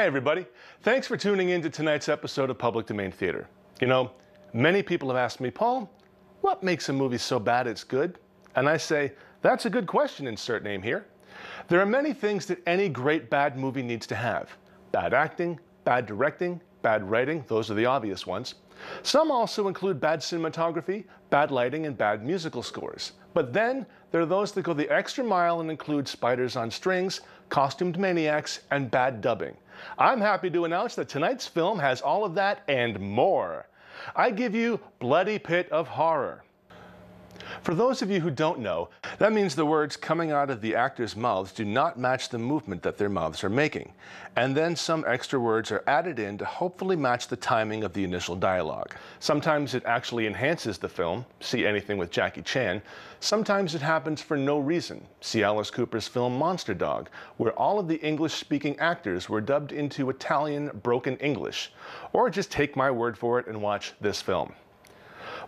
Hi, everybody. Thanks for tuning in to tonight's episode of Public Domain Theater. You know, many people have asked me, Paul, what makes a movie so bad it's good? And I say, that's a good question, insert name here. There are many things that any great bad movie needs to have bad acting, bad directing, bad writing, those are the obvious ones. Some also include bad cinematography, bad lighting, and bad musical scores. But then there are those that go the extra mile and include spiders on strings, costumed maniacs, and bad dubbing. I'm happy to announce that tonight's film has all of that and more. I give you Bloody Pit of Horror. For those of you who don't know, that means the words coming out of the actors' mouths do not match the movement that their mouths are making. And then some extra words are added in to hopefully match the timing of the initial dialogue. Sometimes it actually enhances the film, see anything with Jackie Chan. Sometimes it happens for no reason, see Alice Cooper's film Monster Dog, where all of the English-speaking actors were dubbed into Italian broken English. Or just take my word for it and watch this film.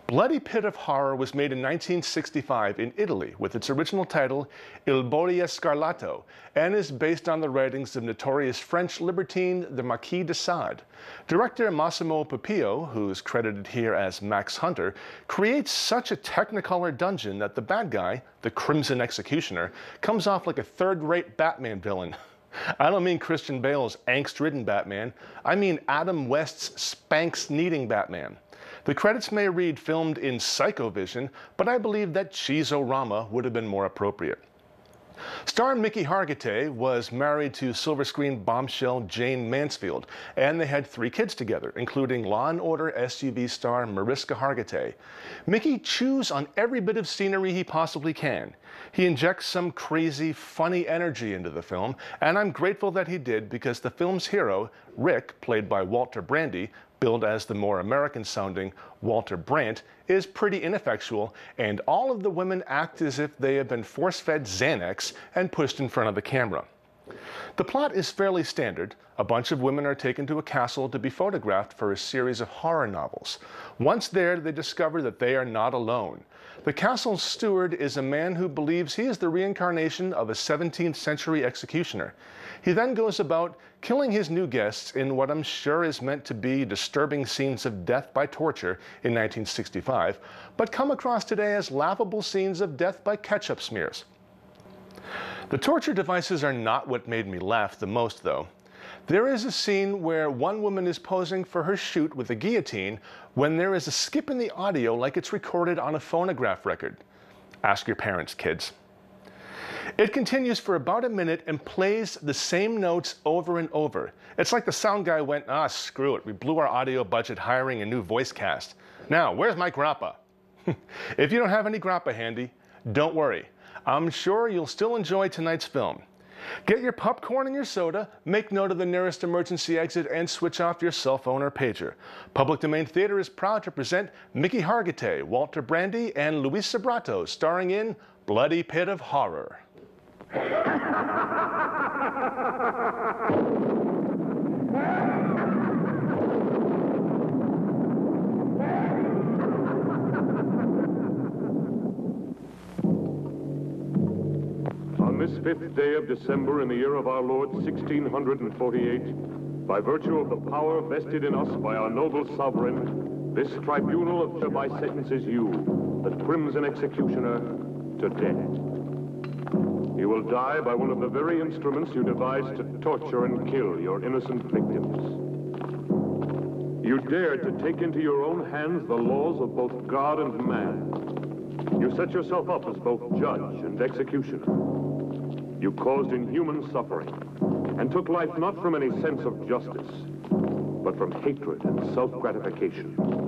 Bloody Pit of Horror was made in 1965 in Italy with its original title Il Boia Scarlatto and is based on the writings of notorious French libertine the Marquis de Sade. Director Massimo Pupillo, who's credited here as Max Hunter, creates such a technicolor dungeon that the bad guy, the Crimson Executioner, comes off like a third-rate Batman villain. I don't mean Christian Bale's angst-ridden Batman. I mean Adam West's Spanx-needing Batman. The credits may read filmed in Psychovision, but I believe that Cheezo-Rama would have been more appropriate. Star Mickey Hargitay was married to silver screen bombshell Jayne Mansfield, and they had three kids together, including Law & Order SVU star Mariska Hargitay. Mickey chews on every bit of scenery he possibly can. He injects some crazy, funny energy into the film, and I'm grateful that he did because the film's hero, Rick, played by Walter Brandi, billed as the more American sounding Walter Brandt, is pretty ineffectual, and all of the women act as if they have been force fed Xanax and pushed in front of the camera. The plot is fairly standard. A bunch of women are taken to a castle to be photographed for a series of horror novels. Once there, they discover that they are not alone. The castle's steward is a man who believes he is the reincarnation of a 17th century executioner. He then goes about killing his new guests in what I'm sure is meant to be disturbing scenes of death by torture in 1965, but come across today as laughable scenes of death by ketchup smears. The torture devices are not what made me laugh the most, though. There is a scene where one woman is posing for her shoot with a guillotine when there is a skip in the audio like it's recorded on a phonograph record. Ask your parents, kids. It continues for about a minute and plays the same notes over and over. It's like the sound guy went, ah, screw it, we blew our audio budget hiring a new voice cast. Now, where's my grappa? if you don't have any grappa handy, don't worry. I'm sure you'll still enjoy tonight's film. Get your popcorn and your soda, make note of the nearest emergency exit, and switch off your cell phone or pager. Public Domain Theater is proud to present Mickey Hargitay, Walter Brandi, and Luisa Baratto, starring in Bloody Pit of Horror. On this fifth day of December in the year of our Lord 1648, by virtue of the power vested in us by our noble sovereign, this tribunal of hereby sentences you, the crimson executioner, to death. You will die by one of the very instruments you devised to torture and kill your innocent victims. You dared to take into your own hands the laws of both God and man. You set yourself up as both judge and executioner. You caused inhuman suffering and took life not from any sense of justice, but from hatred and self-gratification.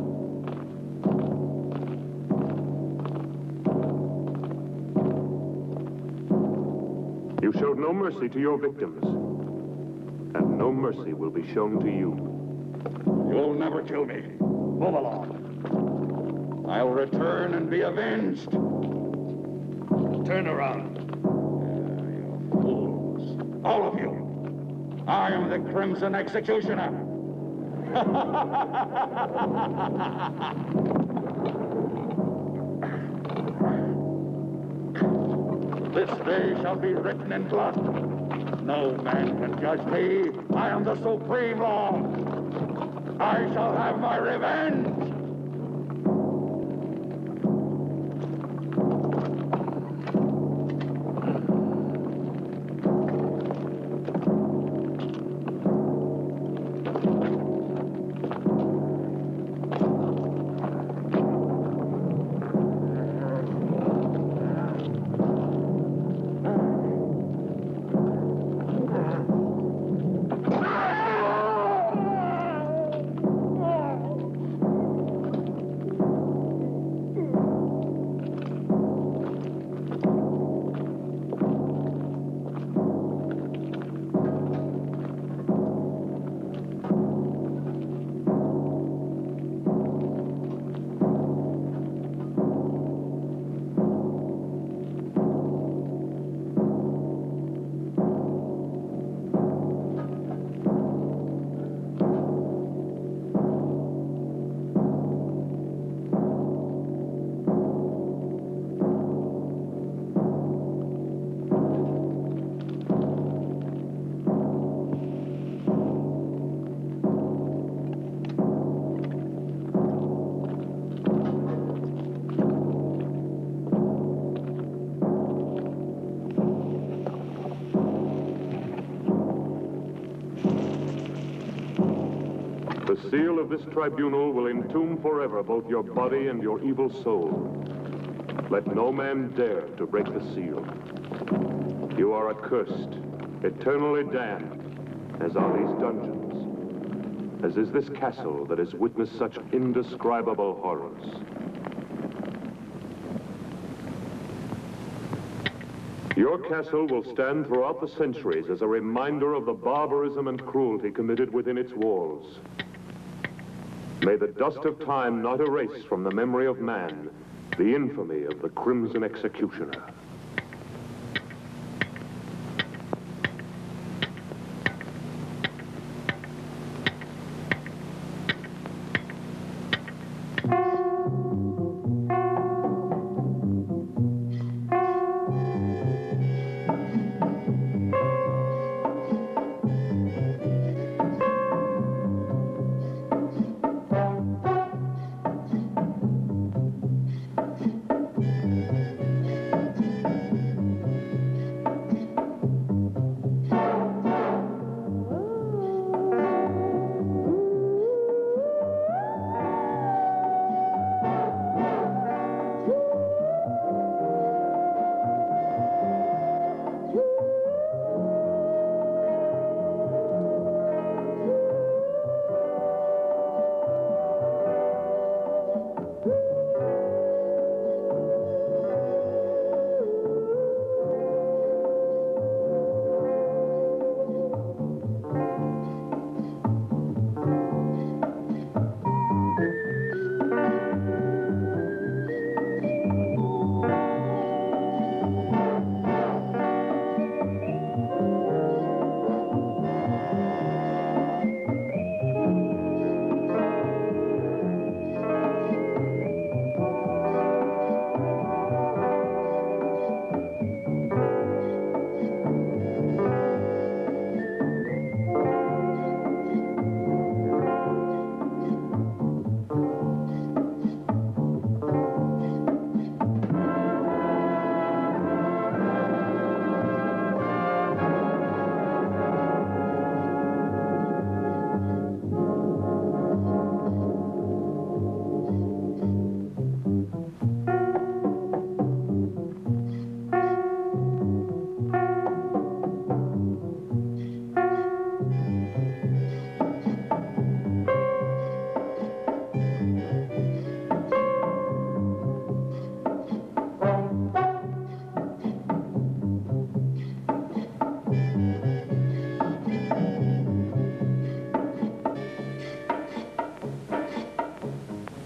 Showed no mercy to your victims, and no mercy will be shown to you. You'll never kill me. Move along. I'll return and be avenged. Turn around. you fools. All of you. I am the Crimson Executioner. this day shall be written in blood. No man can judge me. I am the supreme law. I shall have my revenge. Of this tribunal will entomb forever both your body and your evil soul. Let no man dare to break the seal. You are accursed, eternally damned, as are these dungeons, as is this castle that has witnessed such indescribable horrors. Your castle will stand throughout the centuries as a reminder of the barbarism and cruelty committed within its walls. May the dust of time not erase from the memory of man the infamy of the Crimson Executioner.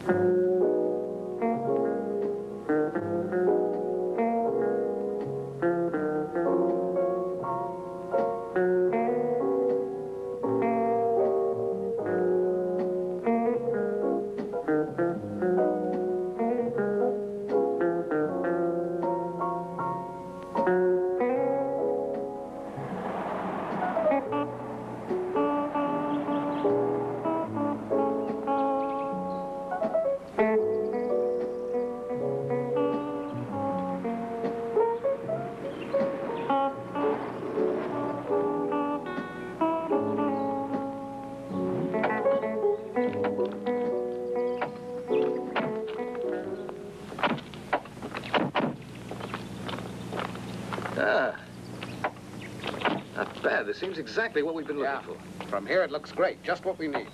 Ah. Seems exactly what we've been looking Yeah. for. From here, it looks great. Just what we need.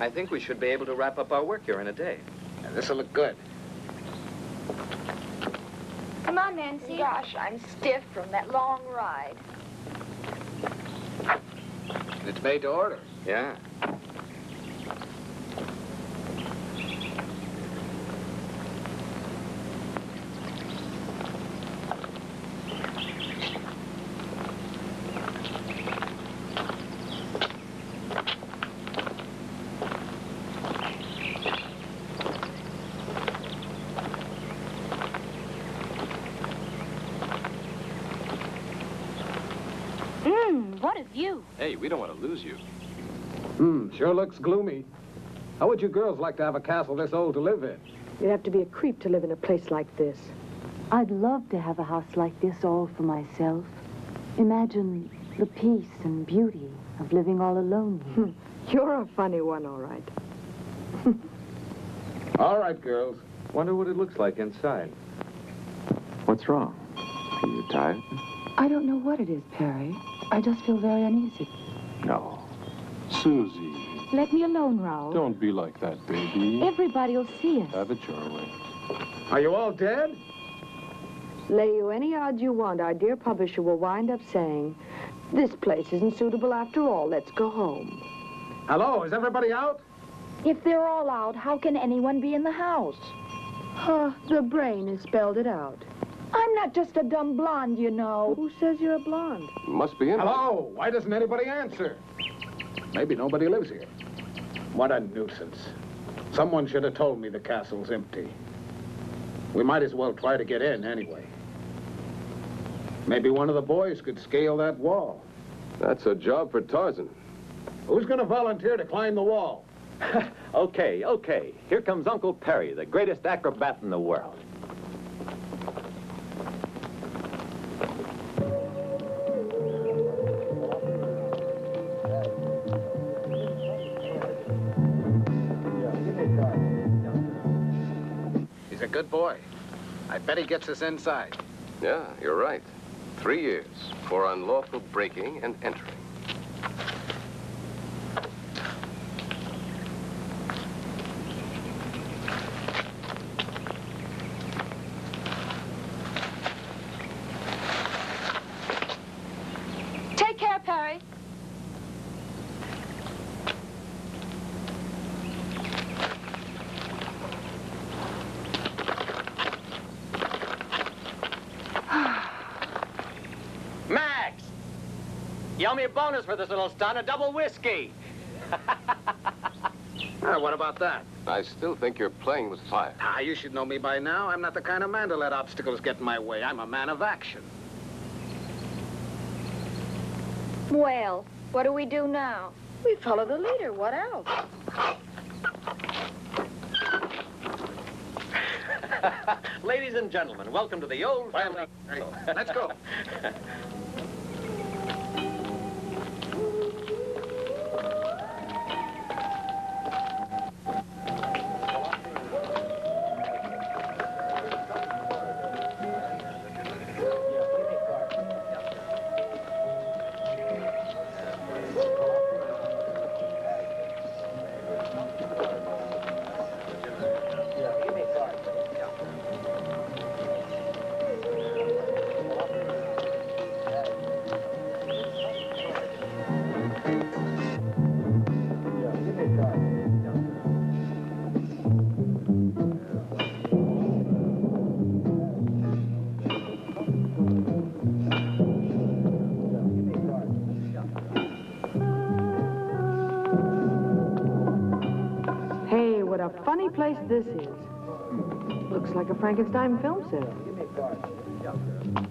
I think we should be able to wrap up our work here in a day. And this'll look good. Come on, Nancy. Gosh, I'm stiff from that long ride. It's made to order. Yeah. Mmm, what a view. Hey, we don't want to lose you. Hmm, sure looks gloomy. How would you girls like to have a castle this old to live in? You'd have to be a creep to live in a place like this. I'd love to have a house like this all for myself. Imagine the peace and beauty of living all alone here. You're a funny one, all right. All right, girls. Wonder what it looks like inside. What's wrong? Are you tired? I don't know what it is, Perry. I just feel very uneasy. No. Susie, Let me alone, Raoul. don't be like that, baby. Everybody'll see us. Have it your way. Are you all dead? Lay you any odds you want, our dear publisher will wind up saying, this place isn't suitable after all, let's go home. Hello, is everybody out? If they're all out, how can anyone be in the house? Huh, the brain has spelled it out. I'm not just a dumb blonde, you know. Who says you're a blonde? Must be in. Hello, why doesn't anybody answer? Maybe nobody lives here. What a nuisance. Someone should have told me the castle's empty. We might as well try to get in anyway. Maybe one of the boys could scale that wall. That's a job for Tarzan. Who's going to volunteer to climb the wall? Okay, okay. Here comes Uncle Perry, the greatest acrobat in the world. I bet he gets us inside. Yeah, you're right. Three years for unlawful breaking and entering. Take care, Perry. Max! You owe me a bonus for this little stunt, a double whiskey. Ah, what about that? I still think you're playing with fire. Ah, you should know me by now. I'm not the kind of man to let obstacles get in my way. I'm a man of action. Well, what do we do now? We follow the leader, what else? Ladies and gentlemen, welcome to the old Well, family. hey, let's go. a place this is. Looks like a Frankenstein film set.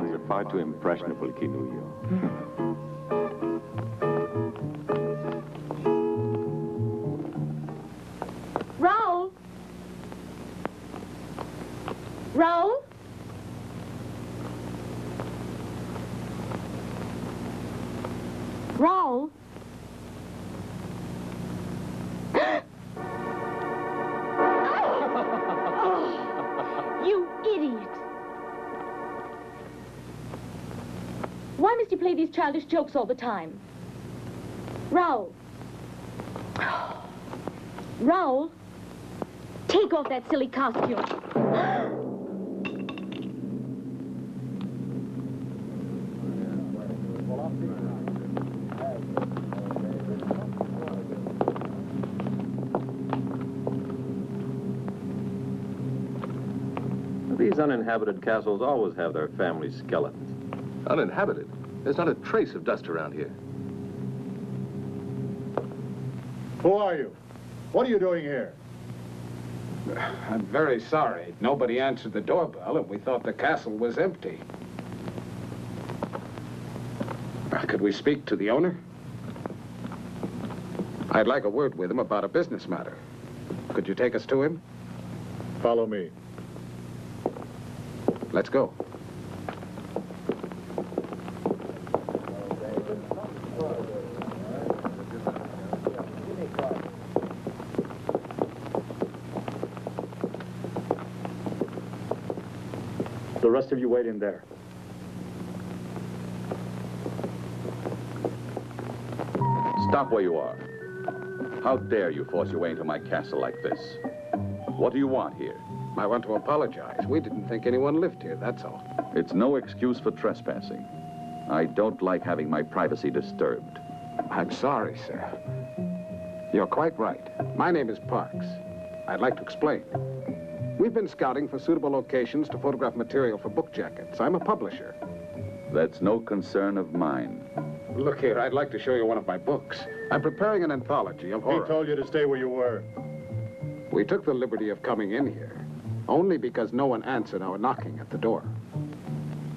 Are far too impressionable, Kinuyo. These childish jokes all the time? Raoul. Raoul, take off that silly costume. These uninhabited castles always have their family skeletons. Uninhabited? There's not a trace of dust around here. Who are you? What are you doing here? I'm very sorry. Nobody answered the doorbell, and we thought the castle was empty. Uh, Could we speak to the owner? I'd like a word with him about a business matter. Could you take us to him? Follow me. Let's go. The rest of you wait in there. Stop where you are. How dare you force your way into my castle like this? What do you want here? I want to apologize. We didn't think anyone lived here, that's all. It's no excuse for trespassing. I don't like having my privacy disturbed. I'm sorry, sir. You're quite right. My name is Parks. I'd like to explain. We've been scouting for suitable locations to photograph material for book jackets. I'm a publisher. That's no concern of mine. Look here, I'd like to show you one of my books. I'm preparing an anthology of horror. He told you to stay where you were. We took the liberty of coming in here only because no one answered our knocking at the door.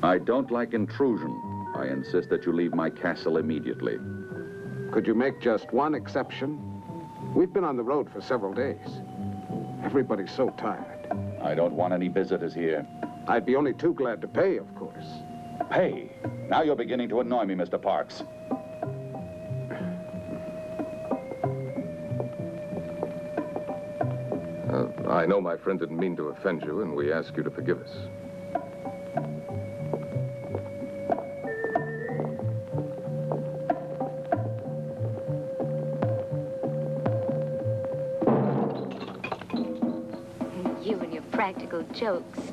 I don't like intrusion. I insist that you leave my castle immediately. Could you make just one exception? We've been on the road for several days. Everybody's so tired. I don't want any visitors here. I'd be only too glad to pay, of course. Pay? Now you're beginning to annoy me, Mr. Parks. Uh, I know my friend didn't mean to offend you, and we ask you to forgive us. Jokes.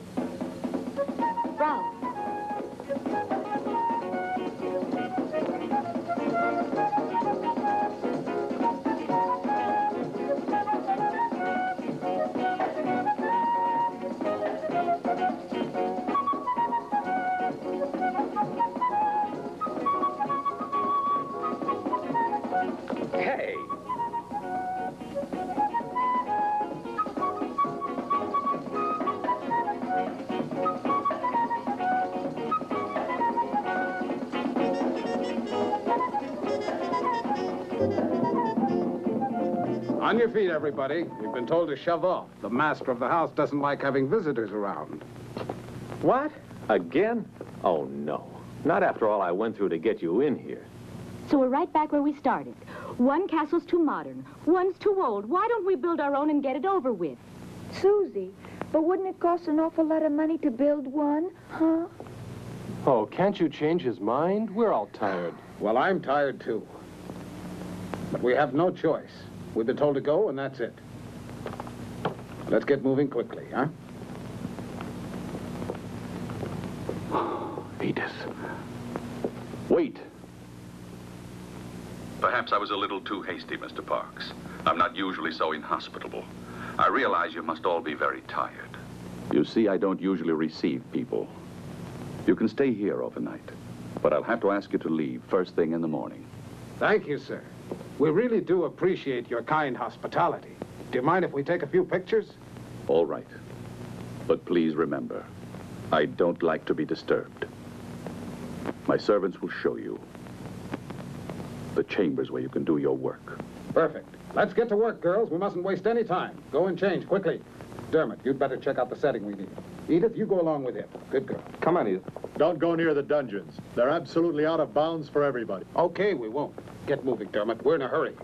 Everybody. We've been told to shove off. The master of the house doesn't like having visitors around. What? Again? Oh, no. Not after all I went through to get you in here. So we're right back where we started. One castle's too modern, one's too old. Why don't we build our own and get it over with? Susie, But wouldn't it cost an awful lot of money to build one, huh? Oh, can't you change his mind? We're all tired. Well, I'm tired too. But we have no choice. We've been told to go, and that's it. Let's get moving quickly, huh? Edith. Wait. Perhaps I was a little too hasty, Mr. Parks. I'm not usually so inhospitable. I realize you must all be very tired. You see, I don't usually receive people. You can stay here overnight, but I'll have to ask you to leave first thing in the morning. Thank you, sir. We really do appreciate your kind hospitality. Do you mind if we take a few pictures? All right. But please remember, I don't like to be disturbed. My servants will show you the chambers where you can do your work. Perfect. Let's get to work, girls. We mustn't waste any time. Go and change quickly. Dermot, you'd better check out the setting we need. Edith, you go along with him. Good girl. Come on, Edith. Don't go near the dungeons. They're absolutely out of bounds for everybody. Okay, we won't. Get moving, Dermot. We're in a hurry.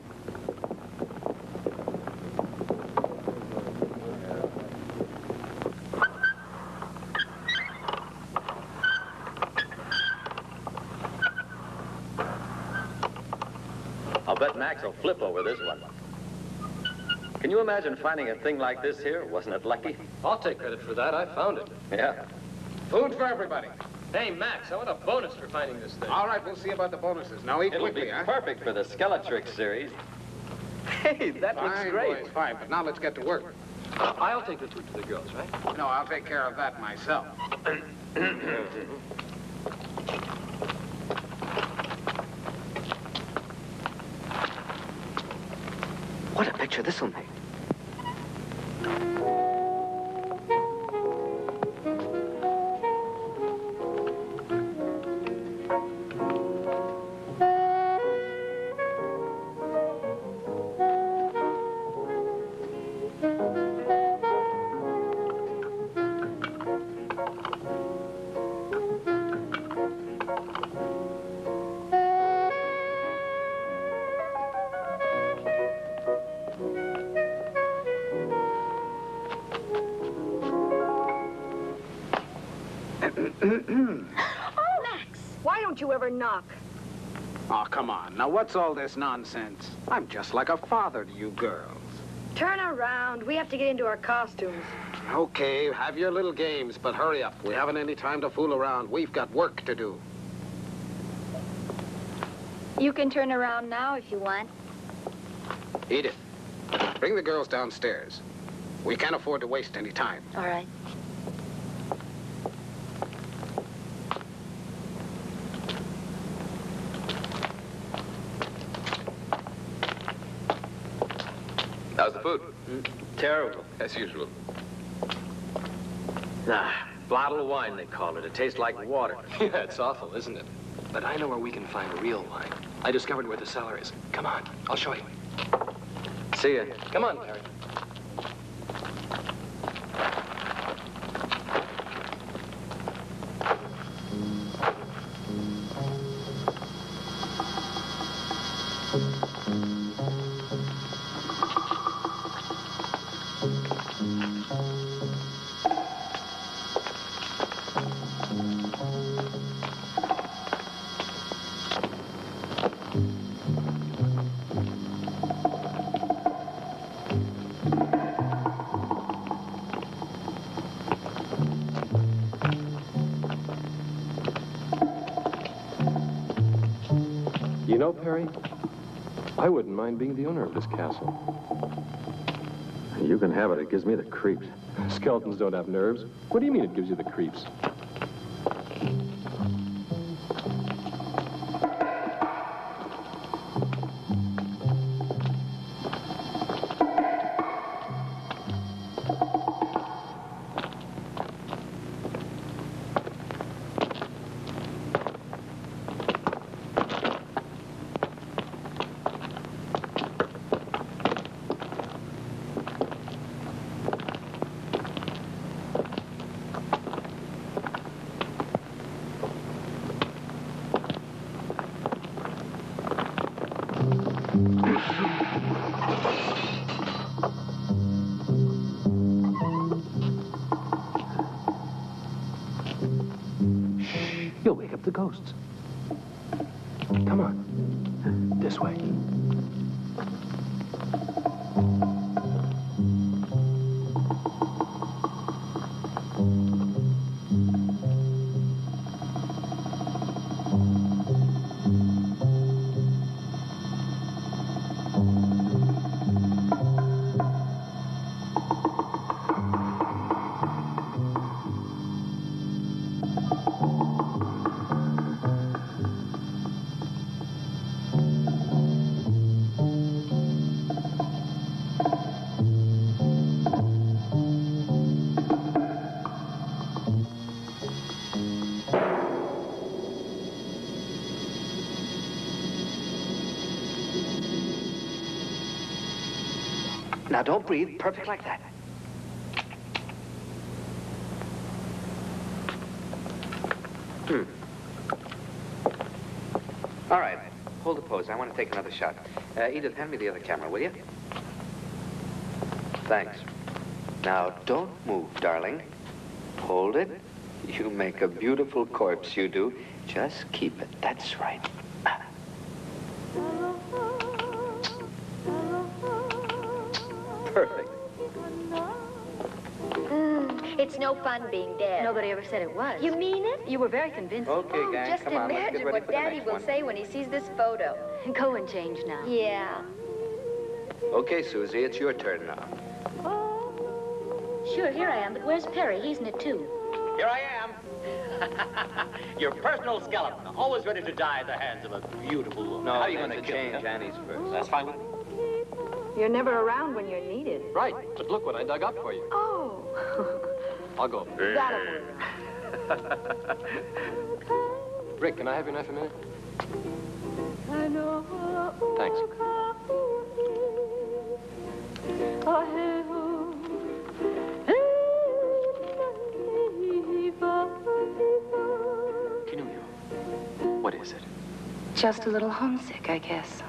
I'll bet Max will flip over this one. Can you imagine finding a thing like this here? Wasn't it lucky? I'll take credit for that. I found it. Yeah. Food for everybody. Hey, Max, I want a bonus for finding this thing. All right, we'll see about the bonuses. Now eat It'll quickly, be huh? perfect for the Skeletrix series. Hey, that looks great. Boys, fine, but now let's get to work. I'll take the food to the girls, right? No, I'll take care of that myself. What a picture this'll make. Now, what's all this nonsense? I'm just like a father to you girls. Turn around. We have to get into our costumes. Okay, have your little games, but hurry up. We haven't any time to fool around. We've got work to do. You can turn around now if you want. Edith, bring the girls downstairs. We can't afford to waste any time. All right. How's the food? Terrible. As usual. Ah, bottle of wine, they call it. It tastes like water. yeah, it's awful, isn't it? But I know where we can find real wine. I discovered where the cellar is. Come on, I'll show you. See ya. Come on, Perry. Know, Perry, I wouldn't mind being the owner of this castle. You can have it. It gives me the creeps. Skeletons don't have nerves. What do you mean it gives you the creeps? Breathe. Perfect like that. Hmm. All right. Hold the pose. I want to take another shot. Uh, Edith, hand me the other camera, will you? Thanks. Now, don't move, darling. Hold it. You make a beautiful corpse, you do. Just keep it. That's right. Fun being dead. Nobody ever said it was. You mean it? You were very convincing. Okay, oh, gang, Just come on. Let's get imagine ready what for the Daddy next will one. say when he sees this photo. Go and change now. Yeah. Okay, Susie, it's your turn now. Oh. Sure, here I am, but where's Perry? He's in it too. Here I am. Your personal skeleton, always ready to die at the hands of a beautiful woman. No, How are you going to to change her? Annie's first. That's fine with me. You're never around when you're needed. Right, but look what I dug up for you. Oh. I'll go. That'll Rick, can I have your knife a minute? Thanks. Kinumio, what is it? Just a little homesick, I guess.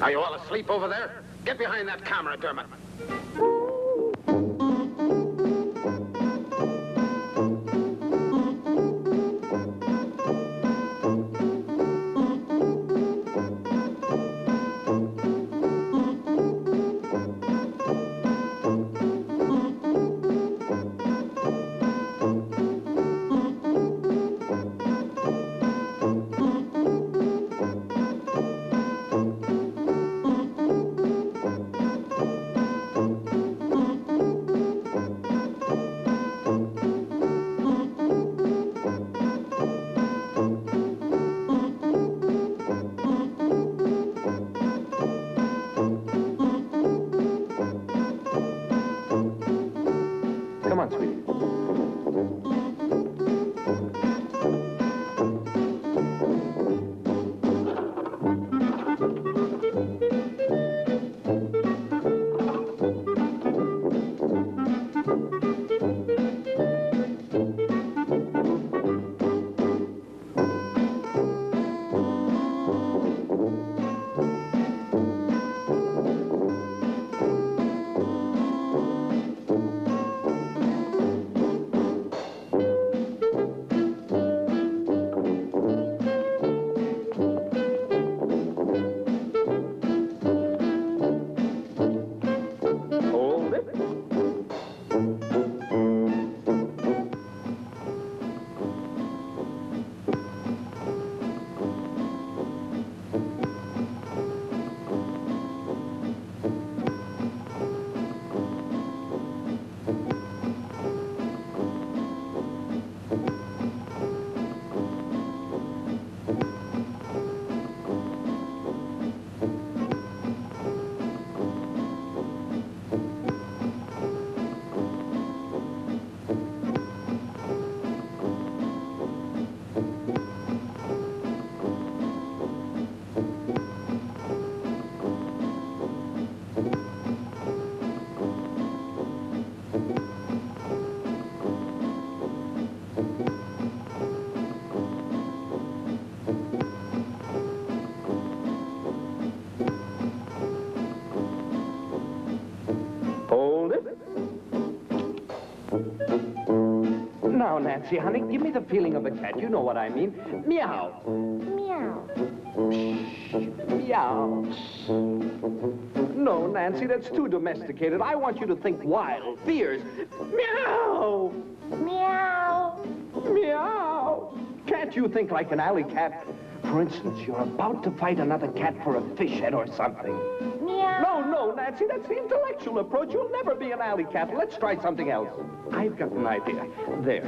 Are you all asleep over there? Get behind that camera, Dermot. Nancy, honey, give me the feeling of a cat. You know what I mean. Meow. Meow. Meow. No, Nancy, that's too domesticated. I want you to think wild, fierce. Meow. Meow. Meow. Can't you think like an alley cat? For instance, you're about to fight another cat for a fish head or something. No, no, Nancy, that's the intellectual approach. You'll never be an alley cat. Let's try something else. I've got an idea. There.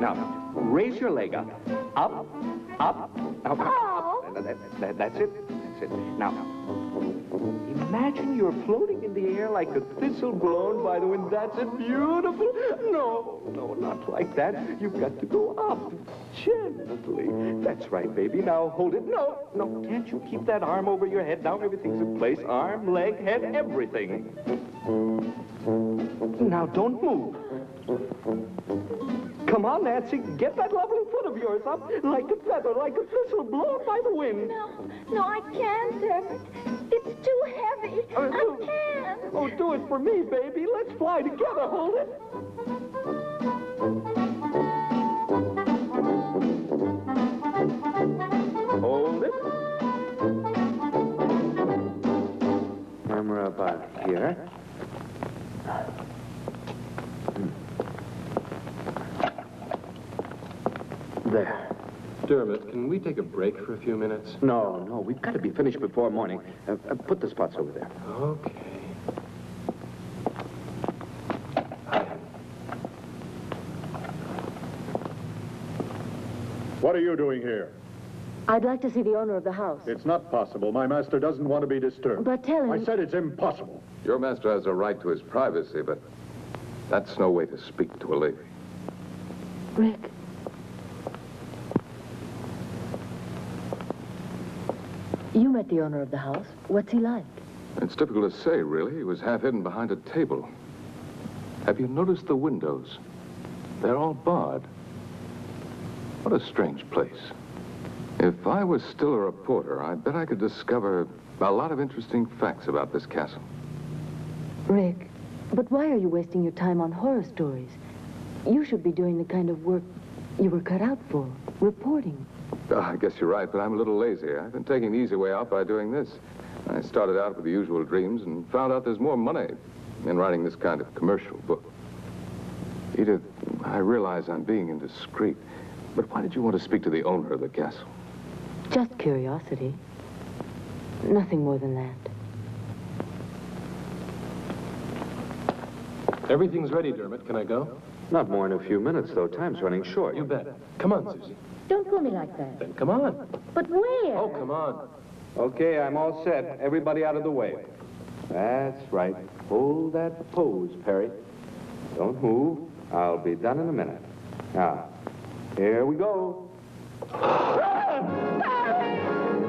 Now, raise your leg up. Up, up, up, up. That- that- that- that's it. It. Now, imagine you're floating in the air like a thistle blown by the wind. That's it. Beautiful. No, no, not like that. You've got to go up. Gently. That's right, baby. Now hold it. No, no. Can't you keep that arm over your head? Now everything's in place. Arm, leg, head, everything. Now don't move. Come on, Nancy. Get that lovely foot of yours up like a feather, like a thistle blown by the wind. No, no, I can't, Dermot. It's too heavy. Uh, I can't. Oh, do it for me, baby. Let's fly together. Hold it. Hold it. Armor about here. There. Dermot, can we take a break for a few minutes? No, no, we've got to be finished before morning. Uh, uh, put the spots over there. Okay. What are you doing here? I'd like to see the owner of the house. It's not possible. My master doesn't want to be disturbed. But tell him... I said it's impossible. Your master has a right to his privacy, but that's no way to speak to a lady. Rick. You met the owner of the house. What's he like? It's difficult to say, really. He was half hidden behind a table. Have you noticed the windows? They're all barred. What a strange place. If I was still a reporter, I bet I could discover a lot of interesting facts about this castle. Rick, but why are you wasting your time on horror stories? You should be doing the kind of work you were cut out for, reporting. Uh, I guess you're right, but I'm a little lazy. I've been taking the easy way out by doing this. I started out with the usual dreams and found out there's more money in writing this kind of commercial book. Edith, I realize I'm being indiscreet, but why did you want to speak to the owner of the castle? Just curiosity. Nothing more than that. Everything's ready, Dermot. Can I go? Not more in a few minutes, though. Time's running short. You bet. Come on, Susie. Don't pull me like that. Then come on. But where? Oh, come on. Okay, I'm all set. Everybody out of the way. That's right. Hold that pose, Perry. Don't move. I'll be done in a minute. Now, here we go.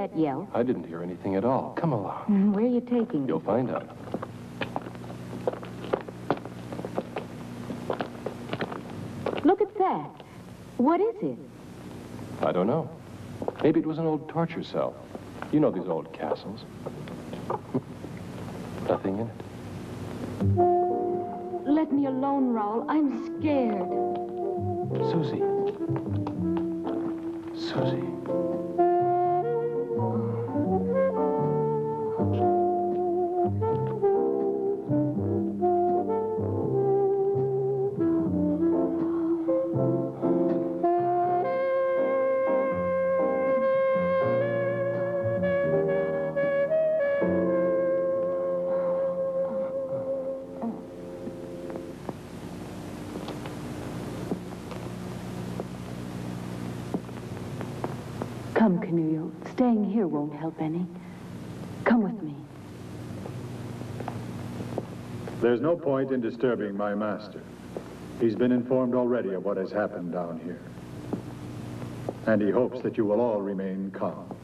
that yell? I didn't hear anything at all. Come along. Mm, Where are you taking me? You'll find out. Look at that. What is it? I don't know. Maybe it was an old torture cell. You know these old castles. Nothing in it. Let me alone, Raoul. I'm scared. Susie. Susie. Won't help any. Come with me. There's no point in disturbing my master. He's been informed already of what has happened down here. And he hopes that you will all remain calm.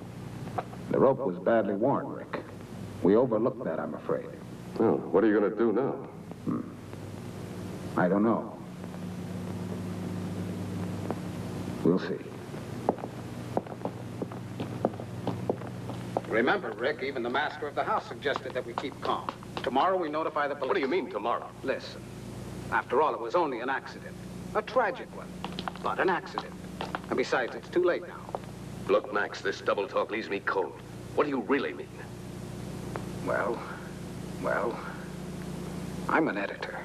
The rope was badly worn, Rick. We overlooked that, I'm afraid. Well, what are you going to do now? Hmm. I don't know. We'll see. Remember, Rick, even the master of the house suggested that we keep calm. Tomorrow we notify the police. What do you mean, tomorrow? Listen. After all, it was only an accident. A tragic one. But an accident. And besides, it's too late now. Look, Max, this double talk leaves me cold. What do you really mean? Well, well, I'm an editor.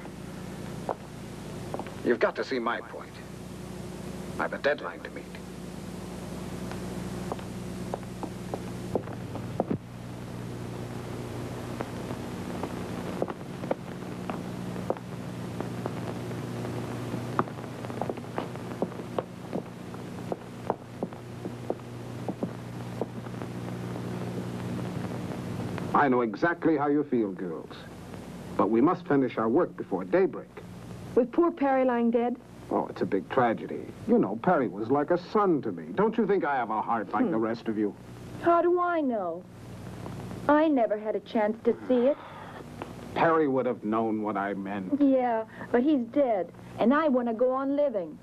You've got to see my point. I've a deadline to meet. I know exactly how you feel, girls. But we must finish our work before daybreak. With poor Perry lying dead? Oh, it's a big tragedy. You know, Perry was like a son to me. Don't you think I have a heart like Hmm. the rest of you? How do I know? I never had a chance to see it. Perry would have known what I meant. Yeah, but he's dead, and I want to go on living.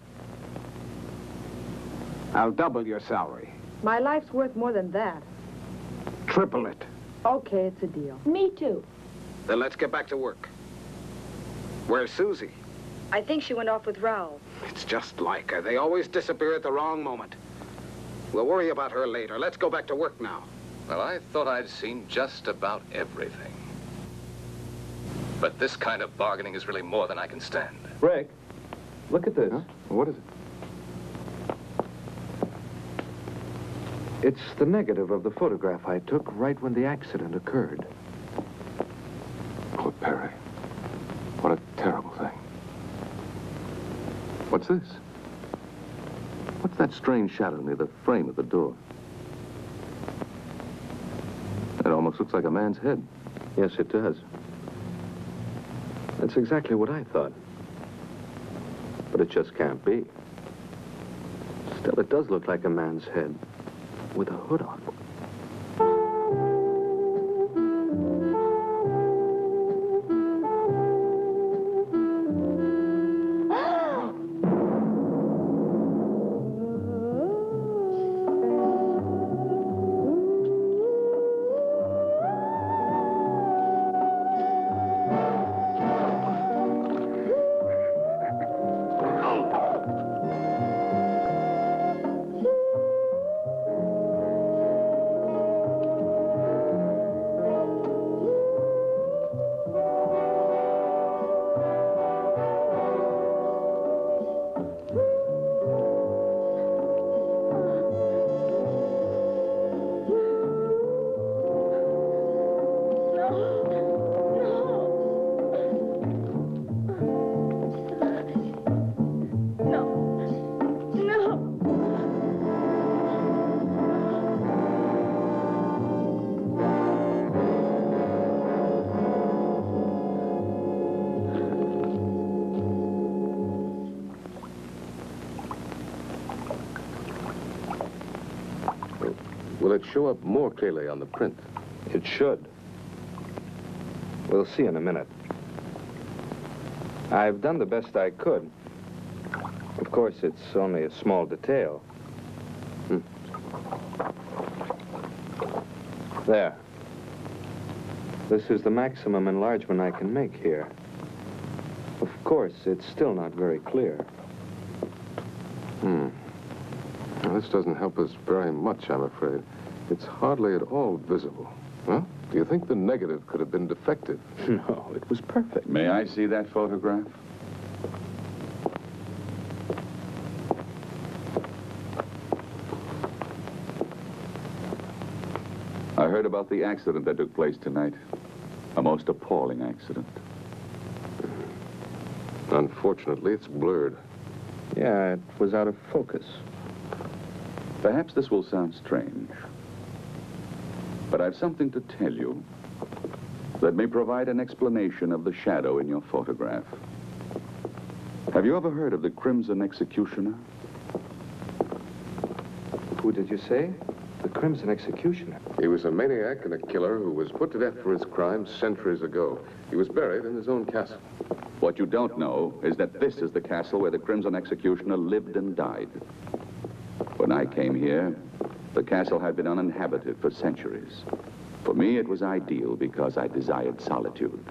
I'll double your salary. My life's worth more than that. Triple it. Okay, it's a deal. Me too. Then let's get back to work. Where's Susie? I think she went off with Raoul. It's just like her. They always disappear at the wrong moment. We'll worry about her later. Let's go back to work now. Well, I thought I'd seen just about everything. But this kind of bargaining is really more than I can stand. Rick, look at this. What is it? It's the negative of the photograph I took right when the accident occurred. Poor Perry. What a terrible thing. What's this? What's that strange shadow near the frame of the door? It almost looks like a man's head. Yes, it does. That's exactly what I thought. But it just can't be. Still, it does look like a man's head with a hood on. It show up more clearly on the print? It should. We'll see in a minute. I've done the best I could. Of course, it's only a small detail. Hmm. There. This is the maximum enlargement I can make here. Of course, it's still not very clear. Hmm. Well, this doesn't help us very much, I'm afraid. It's hardly at all visible. Huh? Do you think the negative could have been defective? No, it was perfect. May I see that photograph? I heard about the accident that took place tonight. A most appalling accident. Unfortunately, it's blurred. Yeah, it was out of focus. Perhaps this will sound strange, but I've something to tell you that may provide an explanation of the shadow in your photograph. Have you ever heard of the Crimson Executioner? Who did you say? The Crimson Executioner. He was a maniac and a killer who was put to death for his crimes centuries ago. He was buried in his own castle. What you don't know is that this is the castle where the Crimson Executioner lived and died. When I came here, the castle had been uninhabited for centuries. For me, it was ideal because I desired solitude.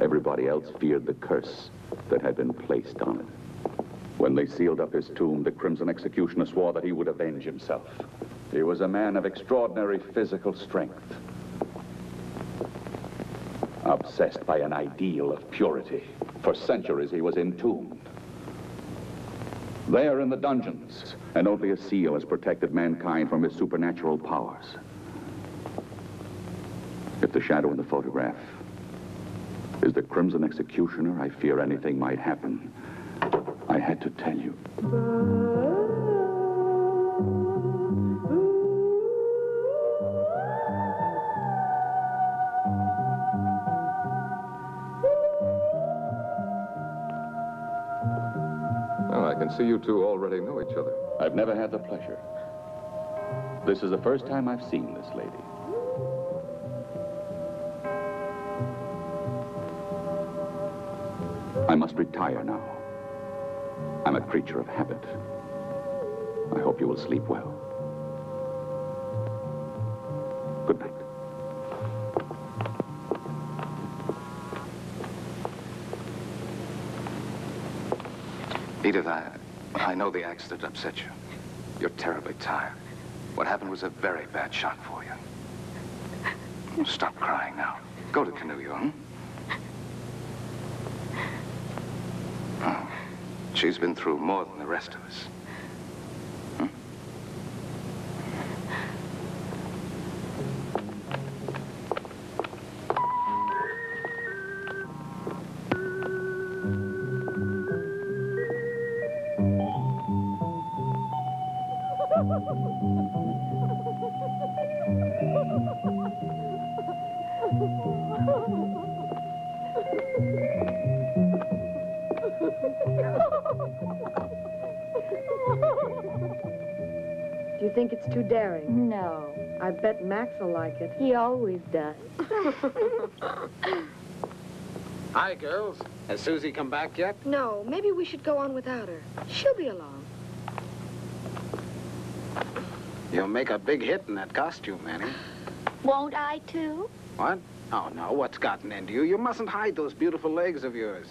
Everybody else feared the curse that had been placed on it. When they sealed up his tomb, the Crimson Executioner swore that he would avenge himself. He was a man of extraordinary physical strength. Obsessed by an ideal of purity. For centuries he was entombed. There in the dungeons, and only a seal has protected mankind from his supernatural powers. If the shadow in the photograph is the Crimson Executioner, I fear anything might happen. I had to tell you. See you two already know each other. I've never had the pleasure. This is the first time I've seen this lady. I must retire now. I'm a creature of habit. I hope you will sleep well. Good night. Edith, I, I know the accident upset you. You're terribly tired. What happened was a very bad shock for you. Stop crying now. Go to Canoe, hmm? She's been through more than the rest of us. Bet Max will like it. He always does. Hi, girls. Has Susie come back yet? No, maybe we should go on without her. She'll be along. You'll make a big hit in that costume, Annie. Won't I, too? What? Oh, no. What's gotten into you? You mustn't hide those beautiful legs of yours.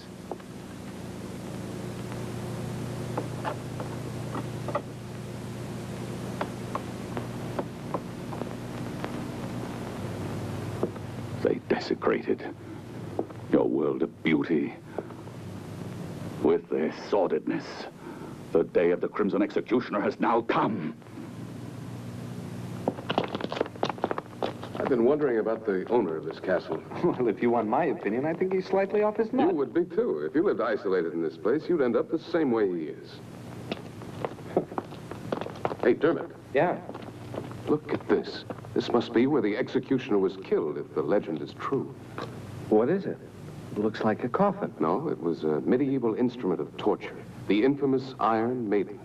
Desecrated your world of beauty with their sordidness. The day of the Crimson Executioner has now come. I've been wondering about the owner of this castle. Well, if you want my opinion, I think he's slightly off his nut. You would be, too. If you lived isolated in this place, you'd end up the same way he is. hey, Dermot. Yeah? Look at this. This must be where the executioner was killed, if the legend is true. What is it? It looks like a coffin. No, it was a medieval instrument of torture. The infamous Iron Maiden.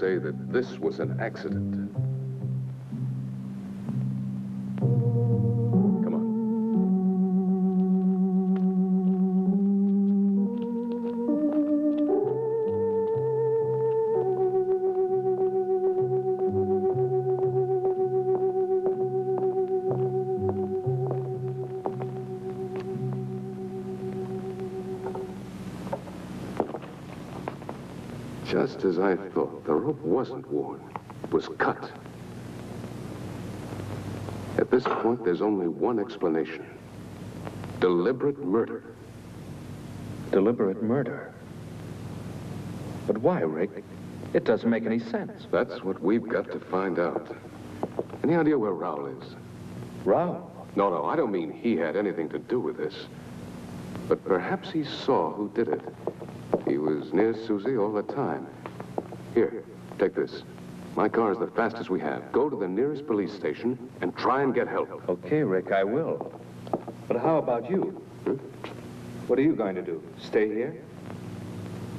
Say that this was an accident. Just as I thought, the rope wasn't worn. It was cut. At this point, there's only one explanation. Deliberate murder. Deliberate murder. But why, Rick? It doesn't make any sense. That's what we've got to find out. Any idea where Raoul is? Raoul? No, no, I don't mean he had anything to do with this. But perhaps he saw who did it. He was near Susie all the time. Take this. My car is the fastest we have. Go to the nearest police station and try and get help. Okay, Rick, I will. But how about you? Hmm? What are you going to do? Stay here?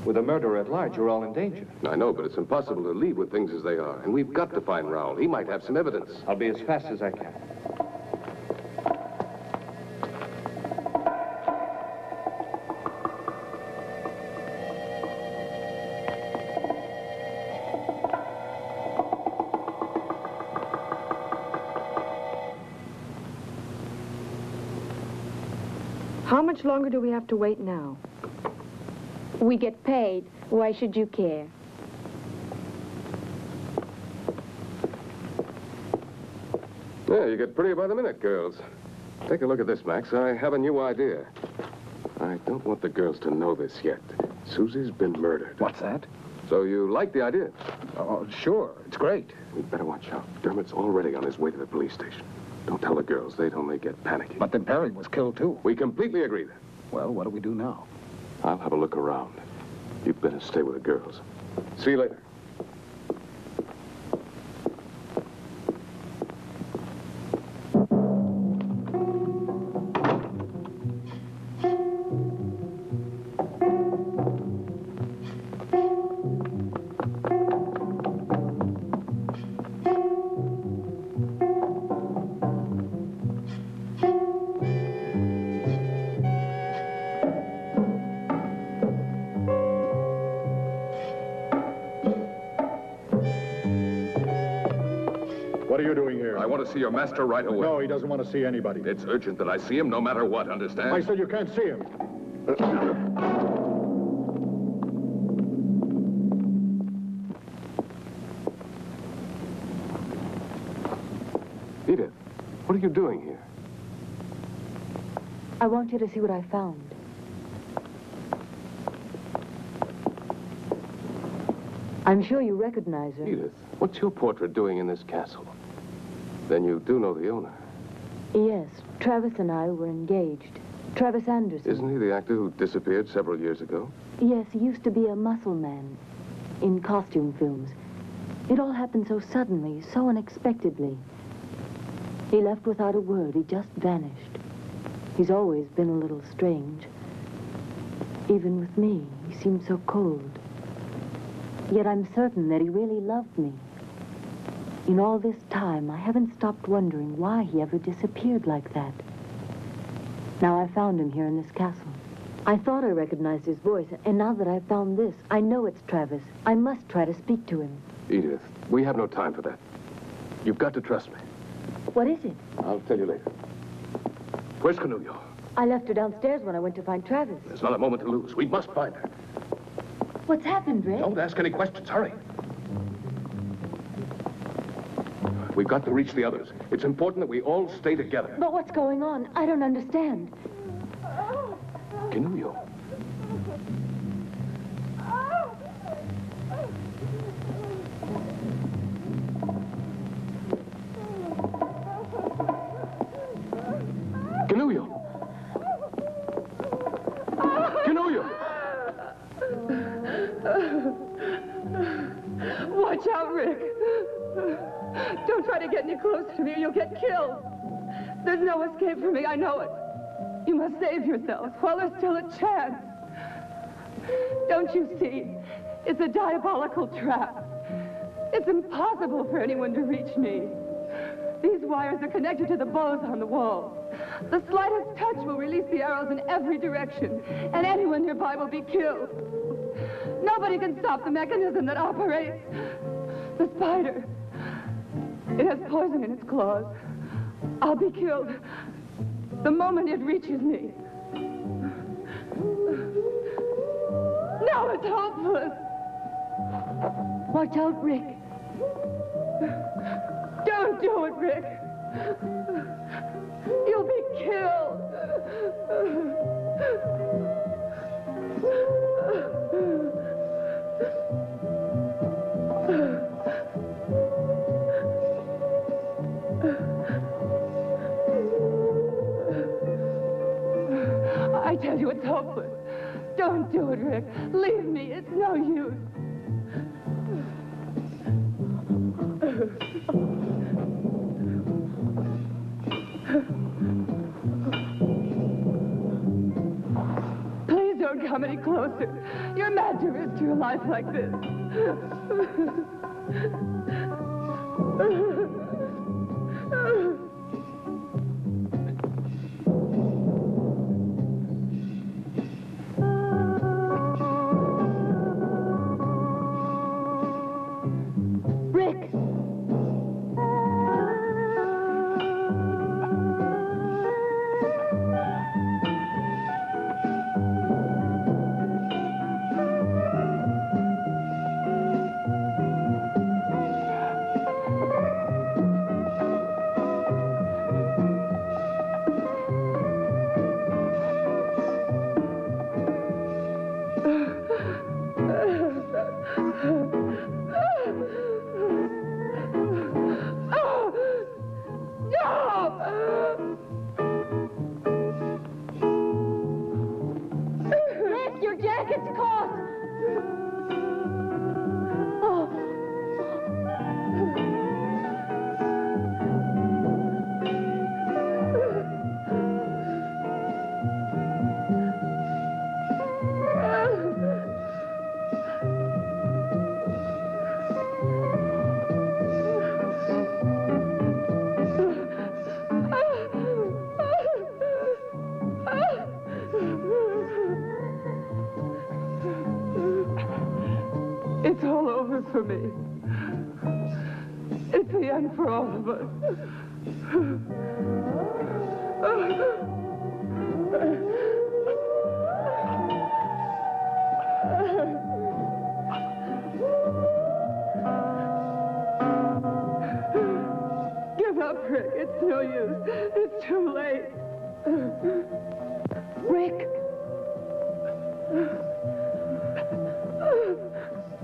With a murderer at large, you're all in danger. I know, but it's impossible to leave with things as they are. And we've got to find Raoul. He might have some evidence. I'll be as fast as I can. Much longer do we have to wait now? We get paid. Why should you care? Yeah, you get prettier by the minute, girls. Take a look at this, Max. I have a new idea. I don't want the girls to know this yet. Susie's been murdered. What's that? So you like the idea? Oh, sure. It's great. We'd better watch out. Dermot's already on his way to the police station. Don't tell the girls. They'd only get panicky. But then Perry was killed, too. We completely agree then. Well, what do we do now? I'll have a look around. You'd better stay with the girls. See you later. See your master right away. No, he doesn't want to see anybody. It's urgent that I see him no matter what, understand? I said you can't see him. Edith, what are you doing here? I want you to see what I found. I'm sure you recognize her. Edith, what's your portrait doing in this castle? Then you do know the owner. Yes, Travis and I were engaged. Travis Anderson. Isn't he the actor who disappeared several years ago? Yes, he used to be a muscle man in costume films. It all happened so suddenly, so unexpectedly. He left without a word. He just vanished. He's always been a little strange. Even with me, he seemed so cold. Yet I'm certain that he really loved me. In all this time, I haven't stopped wondering why he ever disappeared like that. Now I found him here in this castle. I thought I recognized his voice, and now that I've found this, I know it's Travis. I must try to speak to him. Edith, we have no time for that. You've got to trust me. What is it? I'll tell you later. Where's Canullo? I left her downstairs when I went to find Travis. There's not a moment to lose. We must find her. What's happened, Rick? Don't ask any questions. Hurry. We've got to reach the others. It's important that we all stay together. But what's going on? I don't understand. Canullo. Canullo. Canullo. Watch out, Rick. Don't try to get any closer to me or you'll get killed. There's no escape for me, I know it. You must save yourself while there's still a chance. Don't you see? It's a diabolical trap. It's impossible for anyone to reach me. These wires are connected to the bows on the wall. The slightest touch will release the arrows in every direction, and anyone nearby will be killed. Nobody can stop the mechanism that operates. The spider. It has poison in its claws. I'll be killed the moment it reaches me. Now it's hopeless. Watch out, Rick. Don't do it, Rick. You'll be killed. Hopeless. Don't do it, Rick. Leave me. It's no use. Please don't come any closer. You're mad to risk your life like this. It's all over for me. It's the end for all of us. Give up, Rick. It's no use. It's too late. Rick!